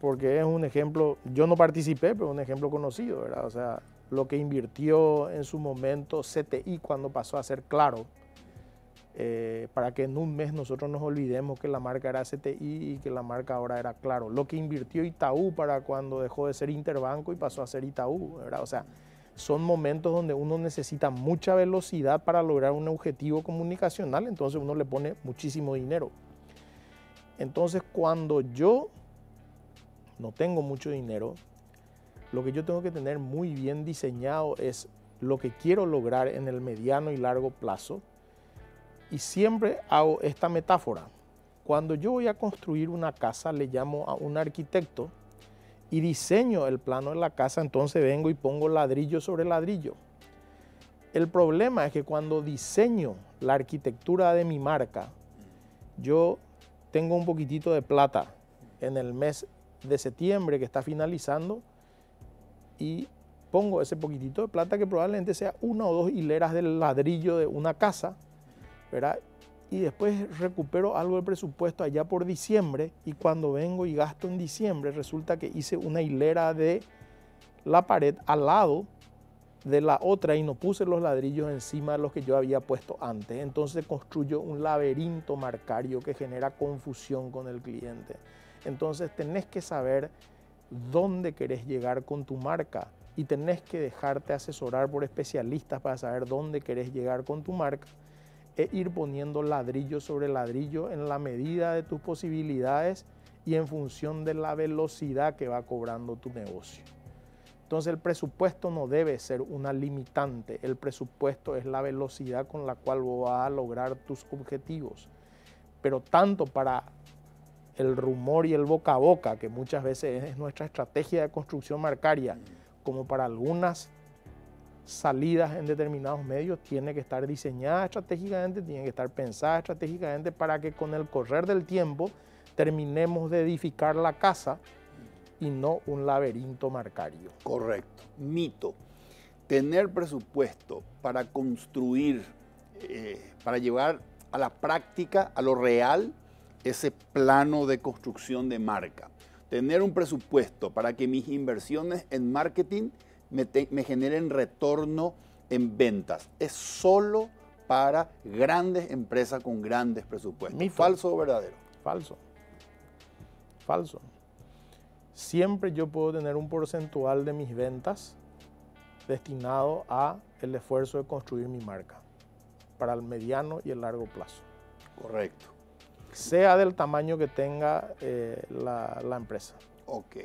porque es un ejemplo, yo no participé, pero un ejemplo conocido, ¿verdad? O sea, lo que invirtió en su momento CTI cuando pasó a ser claro, eh, para que en un mes nosotros nos olvidemos que la marca era CTI y que la marca ahora era claro. Lo que invirtió Itaú para cuando dejó de ser Interbanco y pasó a ser Itaú, ¿verdad? O sea, son momentos donde uno necesita mucha velocidad para lograr un objetivo comunicacional, entonces uno le pone muchísimo dinero. Entonces, cuando yo no tengo mucho dinero, lo que yo tengo que tener muy bien diseñado es lo que quiero lograr en el mediano y largo plazo. Y siempre hago esta metáfora. Cuando yo voy a construir una casa, le llamo a un arquitecto y diseño el plano de la casa, entonces vengo y pongo ladrillo sobre ladrillo. El problema es que cuando diseño la arquitectura de mi marca, yo tengo un poquitito de plata en el mes de septiembre que está finalizando y pongo ese poquitito de plata que probablemente sea una o dos hileras del ladrillo de una casa, ¿verdad? Y después recupero algo del presupuesto allá por diciembre y cuando vengo y gasto en diciembre resulta que hice una hilera de la pared al lado de la otra y no puse los ladrillos encima de los que yo había puesto antes. Entonces construyo un laberinto marcario que genera confusión con el cliente. Entonces tenés que saber dónde querés llegar con tu marca y tenés que dejarte asesorar por especialistas para saber dónde querés llegar con tu marca e ir poniendo ladrillo sobre ladrillo en la medida de tus posibilidades y en función de la velocidad que va cobrando tu negocio. Entonces el presupuesto no debe ser una limitante, el presupuesto es la velocidad con la cual vas a lograr tus objetivos. Pero tanto para el rumor y el boca a boca, que muchas veces es nuestra estrategia de construcción marcaria, como para algunas salidas en determinados medios, tiene que estar diseñada estratégicamente, tiene que estar pensada estratégicamente para que con el correr del tiempo terminemos de edificar la casa y no un laberinto marcario. Correcto. Mito. Tener presupuesto para construir, eh, para llevar a la práctica, a lo real, ese plano de construcción de marca. Tener un presupuesto para que mis inversiones en marketing me, generen retorno en ventas. Es solo para grandes empresas con grandes presupuestos. ¿Falso o verdadero? Falso. Falso. Siempre yo puedo tener un porcentual de mis ventas destinado a el esfuerzo de construir mi marca para el mediano y el largo plazo. Correcto sea del tamaño que tenga eh, la, empresa. Ok.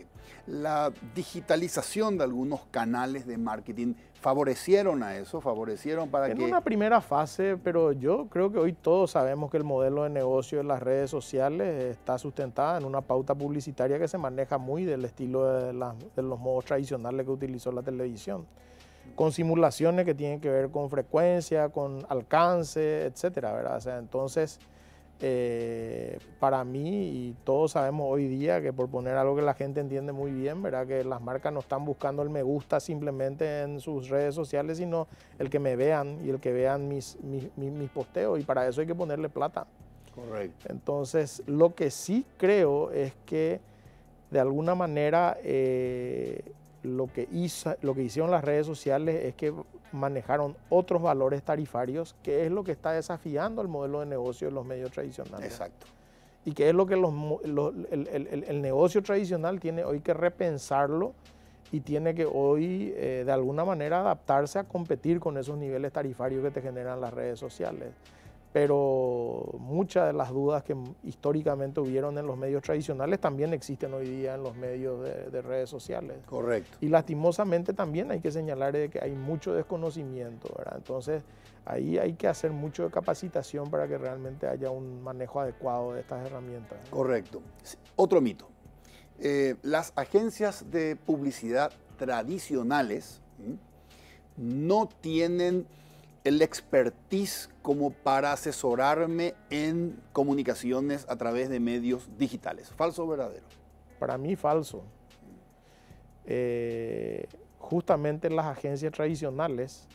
La digitalización de algunos canales de marketing favorecieron a eso, favorecieron para en que... En una primera fase, pero yo creo que hoy todos sabemos que el modelo de negocio en las redes sociales está sustentada en una pauta publicitaria que se maneja muy del estilo de, de los modos tradicionales que utilizó la televisión con simulaciones que tienen que ver con frecuencia, con alcance, etcétera, ¿verdad? O sea, entonces, eh, para mí, y todos sabemos hoy día que por poner algo que la gente entiende muy bien, ¿verdad? Que las marcas no están buscando el me gusta simplemente en sus redes sociales, sino el que me vean y el que vean mis, mis, posteos, y para eso hay que ponerle plata. Correcto. Entonces, lo que sí creo es que de alguna manera eh, lo, que hizo, lo que hicieron las redes sociales es que manejaron otros valores tarifarios, que es lo que está desafiando el modelo de negocio de los medios tradicionales. Exacto. y que es lo que el, negocio tradicional tiene hoy que repensarlo y tiene que hoy eh, de alguna manera adaptarse a competir con esos niveles tarifarios que te generan las redes sociales. Pero muchas de las dudas que históricamente hubieron en los medios tradicionales también existen hoy día en los medios de, redes sociales. Correcto. Y lastimosamente también hay que señalar de que hay mucho desconocimiento, ¿verdad? Entonces ahí hay que hacer mucho de capacitación para que realmente haya un manejo adecuado de estas herramientas. Correcto. Otro mito. Eh, las agencias de publicidad tradicionales no tienen el expertise como para asesorarme en comunicaciones a través de medios digitales. ¿Falso o verdadero? Para mí falso. Eh, justamente las agencias tradicionales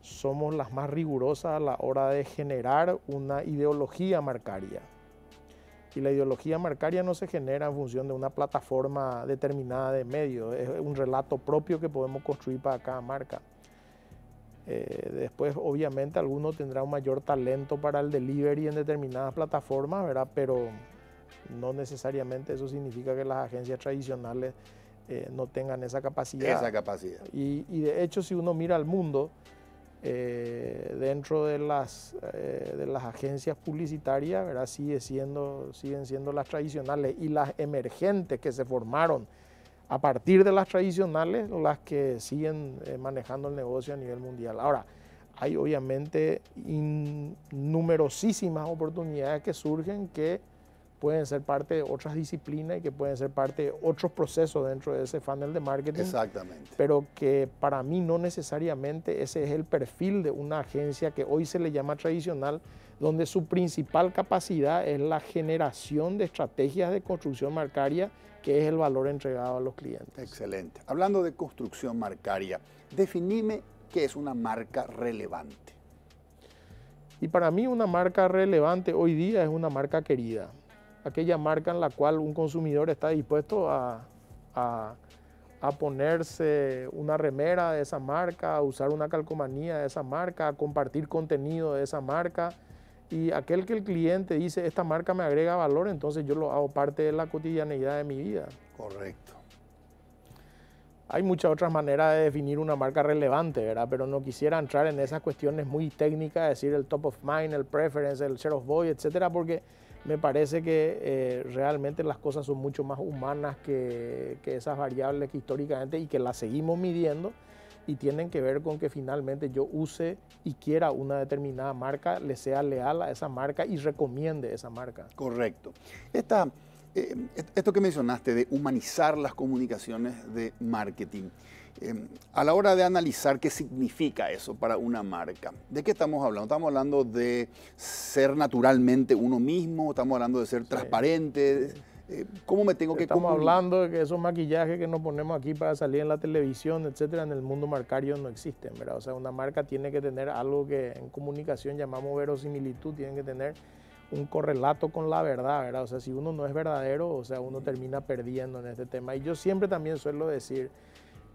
somos las más rigurosas a la hora de generar una ideología marcaria. Y la ideología marcaria no se genera en función de una plataforma determinada de medios, es un relato propio que podemos construir para cada marca. Eh, después, obviamente, alguno tendrá un mayor talento para el delivery en determinadas plataformas, ¿verdad? Pero no necesariamente eso significa que las agencias tradicionales eh, no tengan esa capacidad. Esa capacidad. Y, y, de hecho, si uno mira al mundo, eh, dentro de las, de las agencias publicitarias, ¿verdad? Sigue siendo, siguen siendo las tradicionales y las emergentes que se formaron a partir de las tradicionales, las que siguen eh, manejando el negocio a nivel mundial. Ahora, hay obviamente numerosísimas oportunidades que surgen que pueden ser parte de otras disciplinas y que pueden ser parte de otros procesos dentro de ese funnel de marketing. Exactamente. Pero que para mí no necesariamente ese es el perfil de una agencia que hoy se le llama tradicional, donde su principal capacidad es la generación de estrategias de construcción marcaria, que es el valor entregado a los clientes. Excelente. Hablando de construcción marcaria, definime qué es una marca relevante. Y para mí una marca relevante hoy día es una marca querida aquella marca en la cual un consumidor está dispuesto a, ponerse una remera de esa marca, a usar una calcomanía de esa marca, a compartir contenido de esa marca. Y aquel que el cliente dice, esta marca me agrega valor, entonces yo lo hago parte de la cotidianeidad de mi vida. Correcto. Hay muchas otras maneras de definir una marca relevante, ¿verdad? Pero no quisiera entrar en esas cuestiones muy técnicas, decir el top of mind, el preference, el share of voice, etcétera, porque me parece que eh, realmente las cosas son mucho más humanas que, esas variables que históricamente y que las seguimos midiendo y tienen que ver con que finalmente yo use y quiera una determinada marca, le sea leal a esa marca y recomiende esa marca. Correcto. Esta, eh, esto que mencionaste de humanizar las comunicaciones de marketing, Em, a la hora de analizar qué significa eso para una marca, ¿de qué estamos hablando? ¿Estamos hablando de ser naturalmente uno mismo? ¿Estamos hablando de ser transparente? Eh, ¿Cómo me tengo que Estamos hablando de que esos maquillajes que nos ponemos aquí para salir en la televisión, etcétera, en el mundo marcario no existen, ¿verdad? O sea, una marca tiene que tener algo que en comunicación llamamos verosimilitud, tiene que tener un correlato con la verdad, ¿verdad? O sea, si uno no es verdadero, o sea, uno termina perdiendo en este tema. Y yo siempre también suelo decir,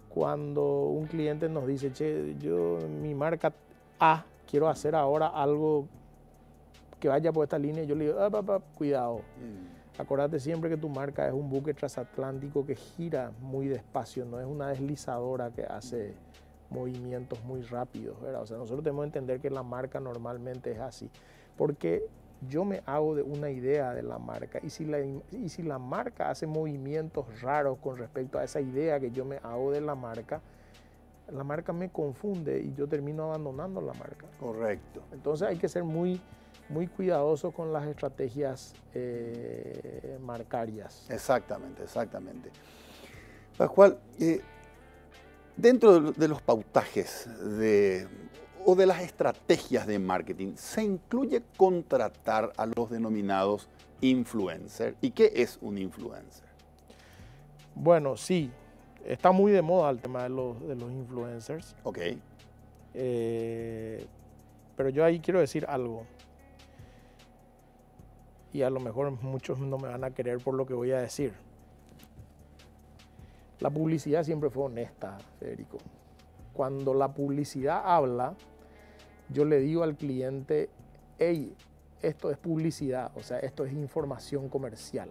cuando un cliente nos dice, che, yo, mi marca A, quiero hacer ahora algo que vaya por esta línea, yo le digo, ah, cuidado. Mm. Acordate siempre que tu marca es un buque transatlántico que gira muy despacio, no es una deslizadora que hace movimientos muy rápidos, ¿verdad? O sea, nosotros tenemos que entender que la marca normalmente es así, porque yo me hago de una idea de la marca y si la, y si la marca hace movimientos raros con respecto a esa idea que yo me hago de la marca, la marca me confunde y yo termino abandonando la marca. Correcto. Entonces hay que ser muy, muy cuidadoso con las estrategias eh, marcarias. Exactamente, exactamente. Pascual, eh, dentro de los pautajes de o de las estrategias de marketing se incluye contratar a los denominados influencers. ¿Y qué es un influencer? Bueno, sí, está muy de moda el tema de los, influencers. Ok. Eh, pero yo ahí quiero decir algo. Y a lo mejor muchos no me van a querer por lo que voy a decir. La publicidad siempre fue honesta, Federico. Cuando la publicidad habla, yo le digo al cliente, hey, esto es publicidad, o sea, esto es información comercial.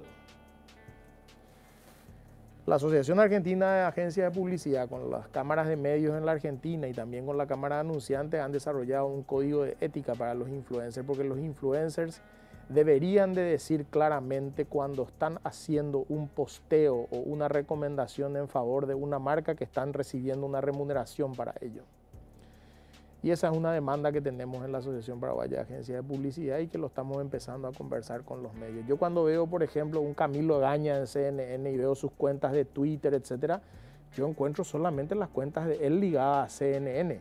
La Asociación Argentina de Agencias de Publicidad, con las cámaras de medios en la Argentina y también con la Cámara de Anunciantes, han desarrollado un código de ética para los influencers, porque los influencers deberían de decir claramente cuando están haciendo un posteo o una recomendación en favor de una marca que están recibiendo una remuneración para ello. Y esa es una demanda que tenemos en la Asociación Paraguaya de Agencias de Publicidad y que lo estamos empezando a conversar con los medios. Yo cuando veo, por ejemplo, un Camilo Gaña en CNN y veo sus cuentas de Twitter, etcétera, yo encuentro solamente las cuentas de él ligadas a CNN.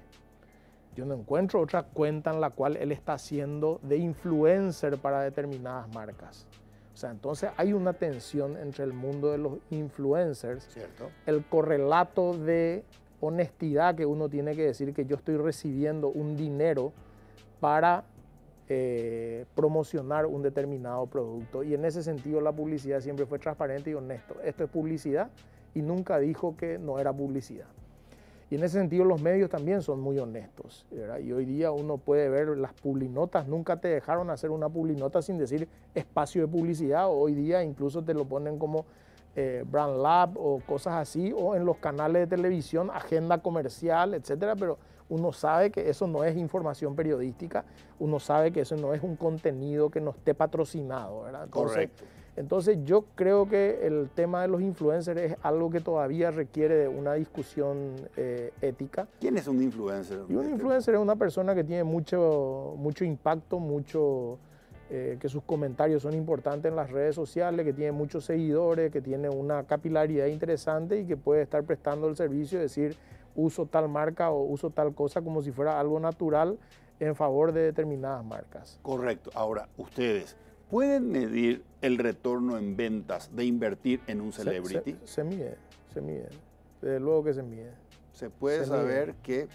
Yo no encuentro otra cuenta en la cual él está haciendo de influencer para determinadas marcas. O sea, entonces hay una tensión entre el mundo de los influencers, ¿Cierto? el correlato de honestidad que uno tiene que decir que yo estoy recibiendo un dinero para eh, promocionar un determinado producto. Y en ese sentido la publicidad siempre fue transparente y honesto. Esto es publicidad y nunca dijo que no era publicidad. Y en ese sentido los medios también son muy honestos. ¿verdad? Y hoy día uno puede ver las publinotas, nunca te dejaron hacer una publinota sin decir espacio de publicidad. Hoy día incluso te lo ponen como eh, Brand Lab o cosas así, o en los canales de televisión, agenda comercial, etcétera, pero uno sabe que eso no es información periodística, uno sabe que eso no es un contenido que no esté patrocinado, ¿verdad? Entonces, Correcto. Entonces yo creo que el tema de los influencers es algo que todavía requiere de una discusión eh, ética. ¿Quién es un influencer? Y un influencer es una persona que tiene mucho, mucho impacto, mucho, eh, que sus comentarios son importantes en las redes sociales, que tiene muchos seguidores, que tiene una capilaridad interesante y que puede estar prestando el servicio, decir, uso tal marca o uso tal cosa como si fuera algo natural en favor de determinadas marcas. Correcto. Ahora, ustedes pueden medir el retorno en ventas de invertir en un celebrity. Se, se mide, se mide. Desde luego que se mide. Se puede se saber mide. que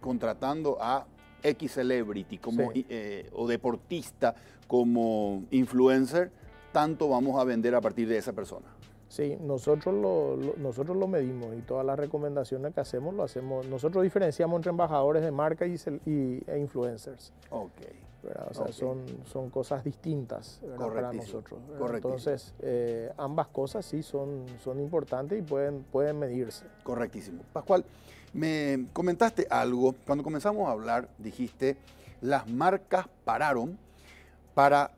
contratando a X celebrity como, Sí. eh, o deportista como influencer, tanto vamos a vender a partir de esa persona. Sí, nosotros lo, lo- nosotros lo medimos y todas las recomendaciones que hacemos lo hacemos. Nosotros diferenciamos entre embajadores de marca y- e influencers. Ok. ¿Verdad? O sea, Ok. son, son cosas distintas para nosotros. Entonces, eh, ambas cosas sí son, son importantes y pueden, pueden medirse. Correctísimo. Pascual, me comentaste algo, cuando comenzamos a hablar, dijiste, las marcas pararon para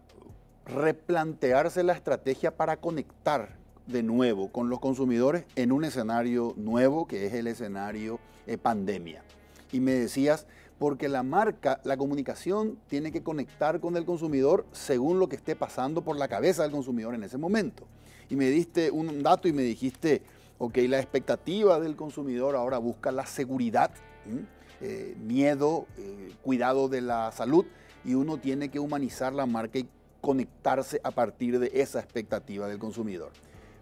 replantearse la estrategia para conectar de nuevo con los consumidores en un escenario nuevo que es el escenario eh, pandemia. Y me decías, porque la marca, la comunicación tiene que conectar con el consumidor según lo que esté pasando por la cabeza del consumidor en ese momento. Y me diste un dato y me dijiste, ok, la expectativa del consumidor ahora busca la seguridad, eh, miedo, eh, cuidado de la salud, y uno tiene que humanizar la marca y conectarse a partir de esa expectativa del consumidor.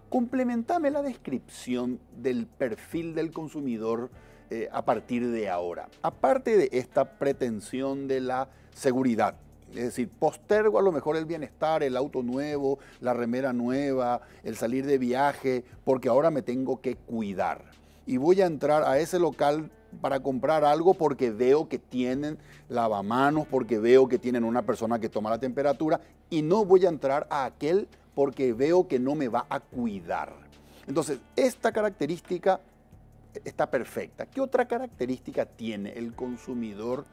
Complementame la descripción del perfil del consumidor eh, a partir de ahora. Aparte de esta pretensión de la seguridad, es decir, postergo a lo mejor el bienestar, el auto nuevo, la remera nueva, el salir de viaje, porque ahora me tengo que cuidar. Y voy a entrar a ese local para comprar algo porque veo que tienen lavamanos, porque veo que tienen una persona que toma la temperatura y no voy a entrar a aquel porque veo que no me va a cuidar. Entonces, esta característica está perfecta. ¿Qué otra característica tiene el consumidor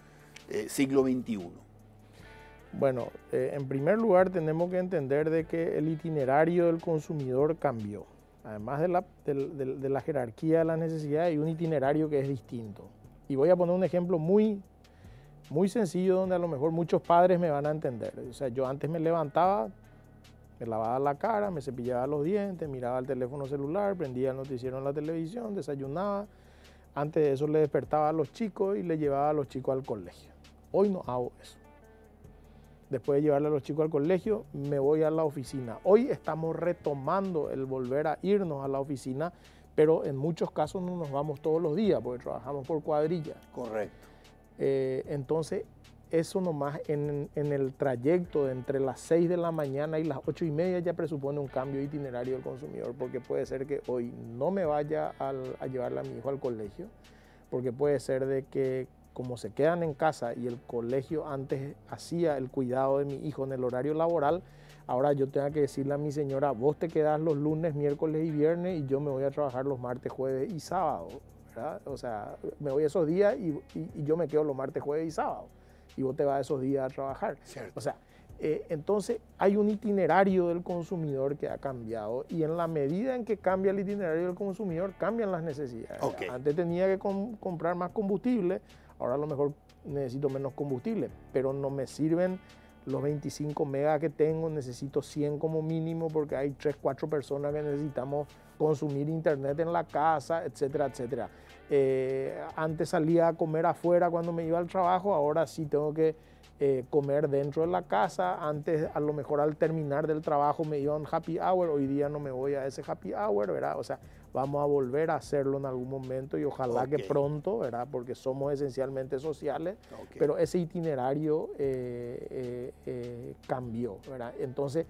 eh, siglo XXI? Bueno, eh, en primer lugar tenemos que entender de que el itinerario del consumidor cambió. Además de la, del- de la jerarquía de las necesidades, hay un itinerario que es distinto. Y voy a poner un ejemplo muy, muy sencillo donde a lo mejor muchos padres me van a entender. O sea, yo antes me levantaba, me lavaba la cara, me cepillaba los dientes, miraba el teléfono celular, prendía el noticiero en la televisión, desayunaba. Antes de eso le despertaba a los chicos y le llevaba a los chicos al colegio. Hoy no hago eso. Después de llevarle a los chicos al colegio, me voy a la oficina. Hoy estamos retomando el volver a irnos a la oficina, pero en muchos casos no nos vamos todos los días porque trabajamos por cuadrilla. Correcto. Eh, entonces, eso nomás en, en el trayecto de entre las 6 de la mañana y las 8 y media ya presupone un cambio de itinerario del consumidor, porque puede ser que hoy no me vaya a llevarle a mi hijo al colegio, porque puede ser de que como se quedan en casa y el colegio antes hacía el cuidado de mi hijo en el horario laboral, ahora yo tengo que decirle a mi señora, vos te quedás los lunes, miércoles y viernes y yo me voy a trabajar los martes, jueves y sábado. O sea, me voy esos días y, yo me quedo los martes, jueves y sábado. Y vos te vas esos días a trabajar. O sea, eh, entonces hay un itinerario del consumidor que ha cambiado y en la medida en que cambia el itinerario del consumidor cambian las necesidades. Antes tenía que comprar más combustible, ahora a lo mejor necesito menos combustible, pero no me sirven los 25 megas que tengo, necesito 100 como mínimo porque hay 3, 4 personas que necesitamos consumir internet en la casa, etcétera, etcétera. Eh, antes salía a comer afuera cuando me iba al trabajo, ahora sí tengo que eh, comer dentro de la casa. Antes, a lo mejor al terminar del trabajo me iba a un happy hour, hoy día no me voy a ese happy hour, ¿verdad? O sea, vamos a volver a hacerlo en algún momento y ojalá que pronto, ¿verdad? Porque somos esencialmente sociales, pero ese itinerario eh, cambió, ¿verdad? Entonces,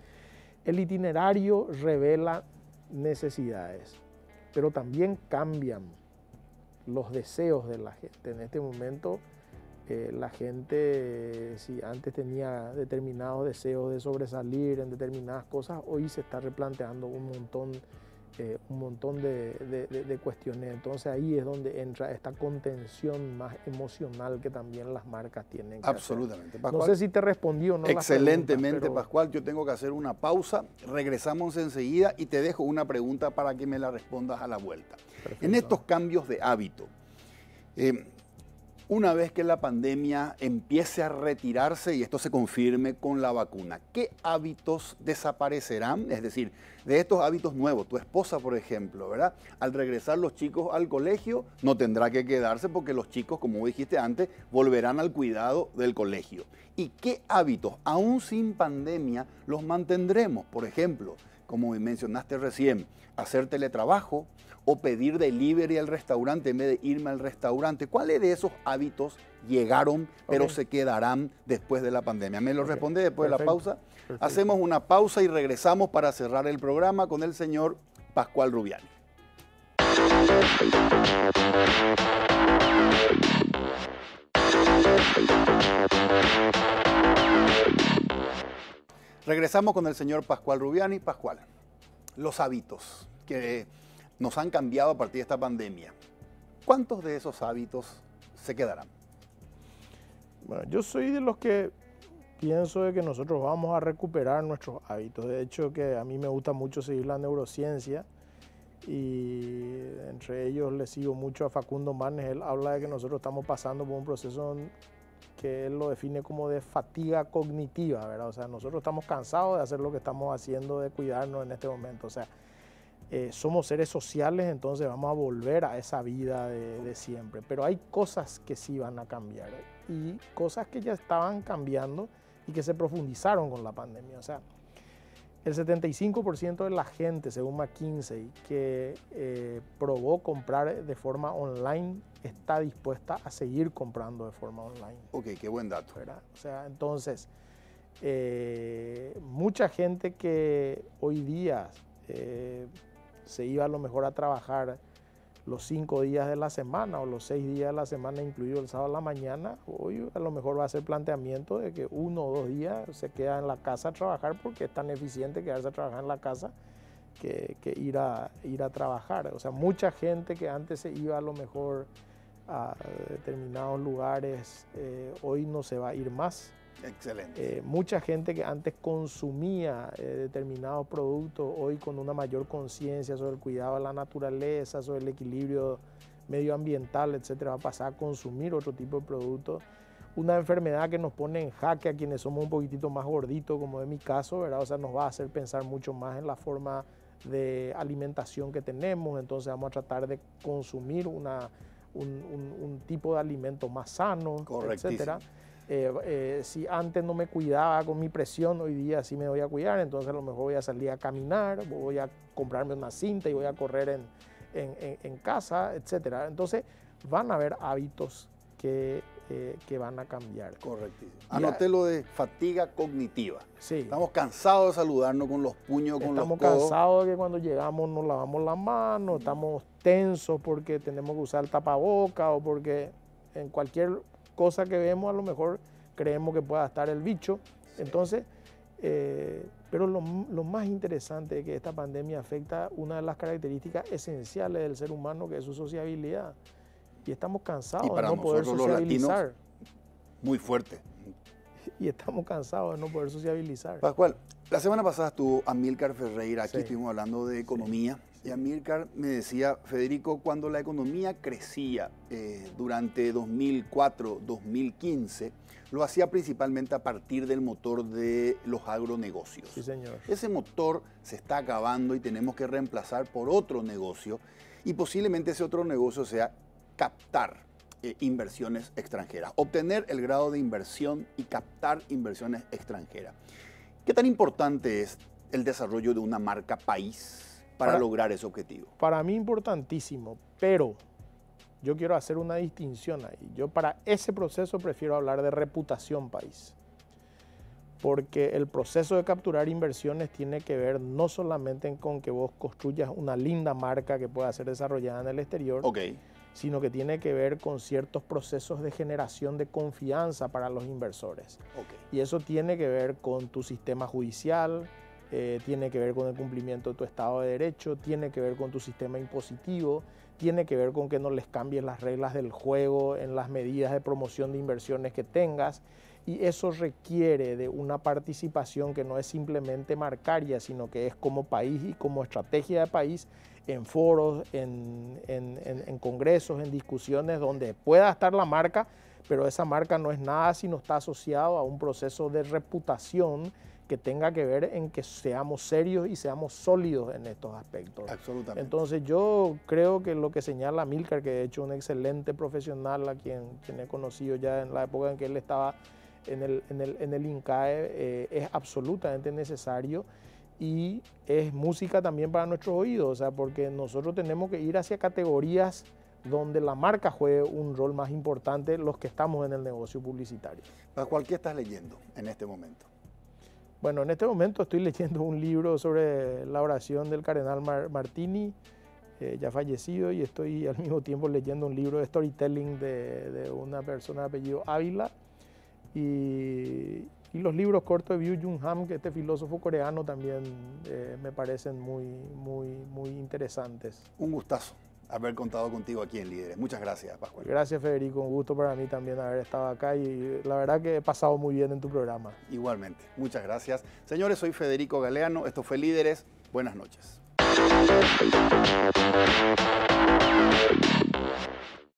el itinerario revela necesidades, pero también cambian los deseos de la gente. En este momento, la gente, si antes tenía determinados deseos de sobresalir en determinadas cosas, hoy se está replanteando un montón, eh, un montón de, cuestiones. Entonces ahí es donde entra esta contención más emocional que también las marcas tienen. Que Absolutamente. no sé si te respondí o no. Excelentemente, Pascual. Yo tengo que hacer una pausa. Regresamos enseguida y te dejo una pregunta para que me la respondas a la vuelta. En estos cambios de hábito, eh, una vez que la pandemia empiece a retirarse y esto se confirme con la vacuna, ¿qué hábitos desaparecerán? Es decir, de estos hábitos nuevos, tu esposa, por ejemplo, ¿verdad? Al regresar los chicos al colegio, no tendrá que quedarse porque los chicos, como dijiste antes, volverán al cuidado del colegio. ¿Y qué hábitos, aún sin pandemia, los mantendremos? Por ejemplo, como mencionaste recién, hacer teletrabajo, o pedir delivery al restaurante en vez de irme al restaurante. ¿Cuáles de esos hábitos llegaron pero se quedarán después de la pandemia? ¿Me lo responde después de la pausa? Hacemos una pausa y regresamos para cerrar el programa con el señor Pascual Rubiani. Regresamos con el señor Pascual Rubiani. Pascual, los hábitos que nos han cambiado a partir de esta pandemia. ¿Cuántos de esos hábitos se quedarán? Bueno, yo soy de los que pienso de que nosotros vamos a recuperar nuestros hábitos. De hecho, que a mí me gusta mucho seguir la neurociencia y entre ellos le sigo mucho a Facundo Manes. Él habla de que nosotros estamos pasando por un proceso que él lo define como de fatiga cognitiva, ¿verdad? O sea, nosotros estamos cansados de hacer lo que estamos haciendo, de cuidarnos en este momento. O sea, eh, somos seres sociales, entonces vamos a volver a esa vida de, siempre. Pero hay cosas que sí van a cambiar y cosas que ya estaban cambiando y que se profundizaron con la pandemia. O sea, el 75% de la gente, según McKinsey, que eh, probó comprar de forma online, está dispuesta a seguir comprando de forma online. Ok, qué buen dato. O sea, entonces, eh, mucha gente que hoy día se iba a lo mejor a trabajar los cinco días de la semana o los seis días de la semana, incluido el sábado a la mañana, hoy a lo mejor va a ser planteamiento de que uno o dos días se queda en la casa a trabajar porque es tan eficiente quedarse a trabajar en la casa que, ir, a, ir a trabajar. O sea, mucha gente que antes se iba a lo mejor a determinados lugares, eh, hoy no se va a ir más Excelente. Eh, mucha gente que antes consumía eh, determinados productos, hoy con una mayor conciencia sobre el cuidado de la naturaleza, sobre el equilibrio medioambiental, etcétera, va a pasar a consumir otro tipo de productos. Una enfermedad que nos pone en jaque a quienes somos un poquitito más gorditos, como en mi caso, ¿verdad? O sea, nos va a hacer pensar mucho más en la forma de alimentación que tenemos, entonces vamos a tratar de consumir una, un, tipo de alimento más sano, etcétera. Eh, eh, si antes no me cuidaba con mi presión, hoy día sí me voy a cuidar, entonces a lo mejor voy a salir a caminar, voy a comprarme una cinta y voy a correr en, en, casa, etc. Entonces van a haber hábitos que, eh, que van a cambiar. Correctísimo. Anoté lo de fatiga cognitiva. Sí. Estamos cansados de saludarnos con los puños, con los codos. Estamos cansados de que cuando llegamos nos lavamos las manos, estamos tensos porque tenemos que usar el tapaboca o porque en cualquier cosa que vemos a lo mejor creemos que pueda estar el bicho. Entonces, eh, pero lo, lo, más interesante es que esta pandemia afecta una de las características esenciales del ser humano, que es su sociabilidad. Y estamos cansados de no poder sociabilizar. muy fuerte. Y estamos cansados de no poder sociabilizar. Pascual, la semana pasada estuvo Amílcar Ferreira, aquí estuvimos hablando de economía. Y Amílcar me decía, Federico, cuando la economía crecía eh, durante 2004-2015, lo hacía principalmente a partir del motor de los agronegocios. Sí, señor. Ese motor se está acabando y tenemos que reemplazar por otro negocio y posiblemente ese otro negocio sea captar eh, inversiones extranjeras, obtener el grado de inversión y captar inversiones extranjeras. ¿Qué tan importante es el desarrollo de una marca país para, para lograr ese objetivo? Para mí importantísimo, pero yo quiero hacer una distinción ahí. Yo para ese proceso prefiero hablar de reputación país. Porque el proceso de capturar inversiones tiene que ver no solamente con que vos construyas una linda marca que pueda ser desarrollada en el exterior, sino que tiene que ver con ciertos procesos de generación de confianza para los inversores. Y eso tiene que ver con tu sistema judicial, eh, tiene que ver con el cumplimiento de tu Estado de Derecho, tiene que ver con tu sistema impositivo, tiene que ver con que no les cambies las reglas del juego en las medidas de promoción de inversiones que tengas. Y eso requiere de una participación que no es simplemente marcaria, sino que es como país y como estrategia de país en foros, en, en congresos, en discusiones donde pueda estar la marca, pero esa marca no es nada si no está asociado a un proceso de reputación que tenga que ver en que seamos serios y seamos sólidos en estos aspectos. Absolutamente. Entonces yo creo que lo que señala Milcar, que de hecho un excelente profesional a quien, quien he conocido ya en la época en que él estaba en el, en el, en el INCAE, eh, es absolutamente necesario y es música también para nuestros oídos, o sea, porque nosotros tenemos que ir hacia categorías donde la marca juegue un rol más importante los que estamos en el negocio publicitario. ¿Para ¿qué estás leyendo en este momento? Bueno, en este momento estoy (laughs) leyendo un libro sobre la oración del cardenal Martini, eh, ya fallecido, y estoy al mismo tiempo leyendo un libro de storytelling de, una persona de apellido Ávila. Y, los libros cortos de Byung Jung Ham, que este filósofo coreano también eh, me parecen muy, muy, muy interesantes. Un gustazo haber contado contigo aquí en Líderes. Muchas gracias, Pascual. Gracias, Federico. Un gusto para mí también haber estado acá y la verdad que he pasado muy bien en tu programa. Igualmente, muchas gracias. Señores, soy Federico Galeano. Esto fue Líderes. Buenas noches.